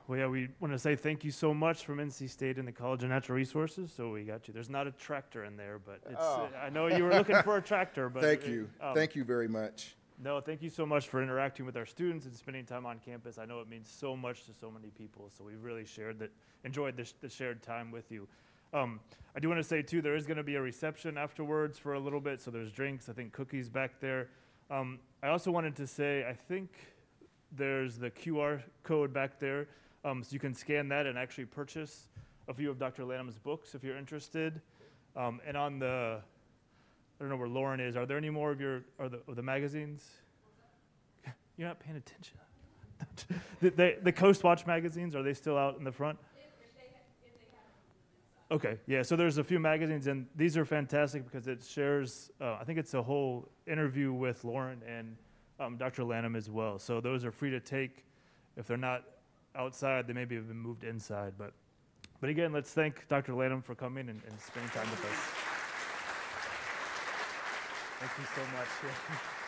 Well, yeah, we want to say thank you so much from NC State and the College of Natural Resources. So we got you. There's not a tractor in there, but it's, Oh. I know you were looking for a tractor, but Thank it- you. um, Thank you very much. No, thank you so much for interacting with our students and spending time on campus. I know it means so much to so many people, so we really shared that, enjoyed the, sh- the shared time with you. Um, I do want to say too, there is going to be a reception afterwards for a little bit, so there's drinks, I think cookies back there. Um, I also wanted to say, I think there's the QR code back there, um, so you can scan that and actually purchase a few of Dr. Lanham's books if you're interested. Um, and on the I don't know where Lauren is. Are there any more of your are the, the magazines? You're not paying attention. the, the, the Coast Watch magazines are they still out in the front? Okay, yeah. So there's a few magazines, and these are fantastic because it shares. Uh, I think it's a whole interview with Lauren and um, Dr. Lanham as well. So those are free to take. If they're not outside, they maybe have been moved inside. But but again, let's thank Dr. Lanham for coming and, and spending time with us. Thank you so much.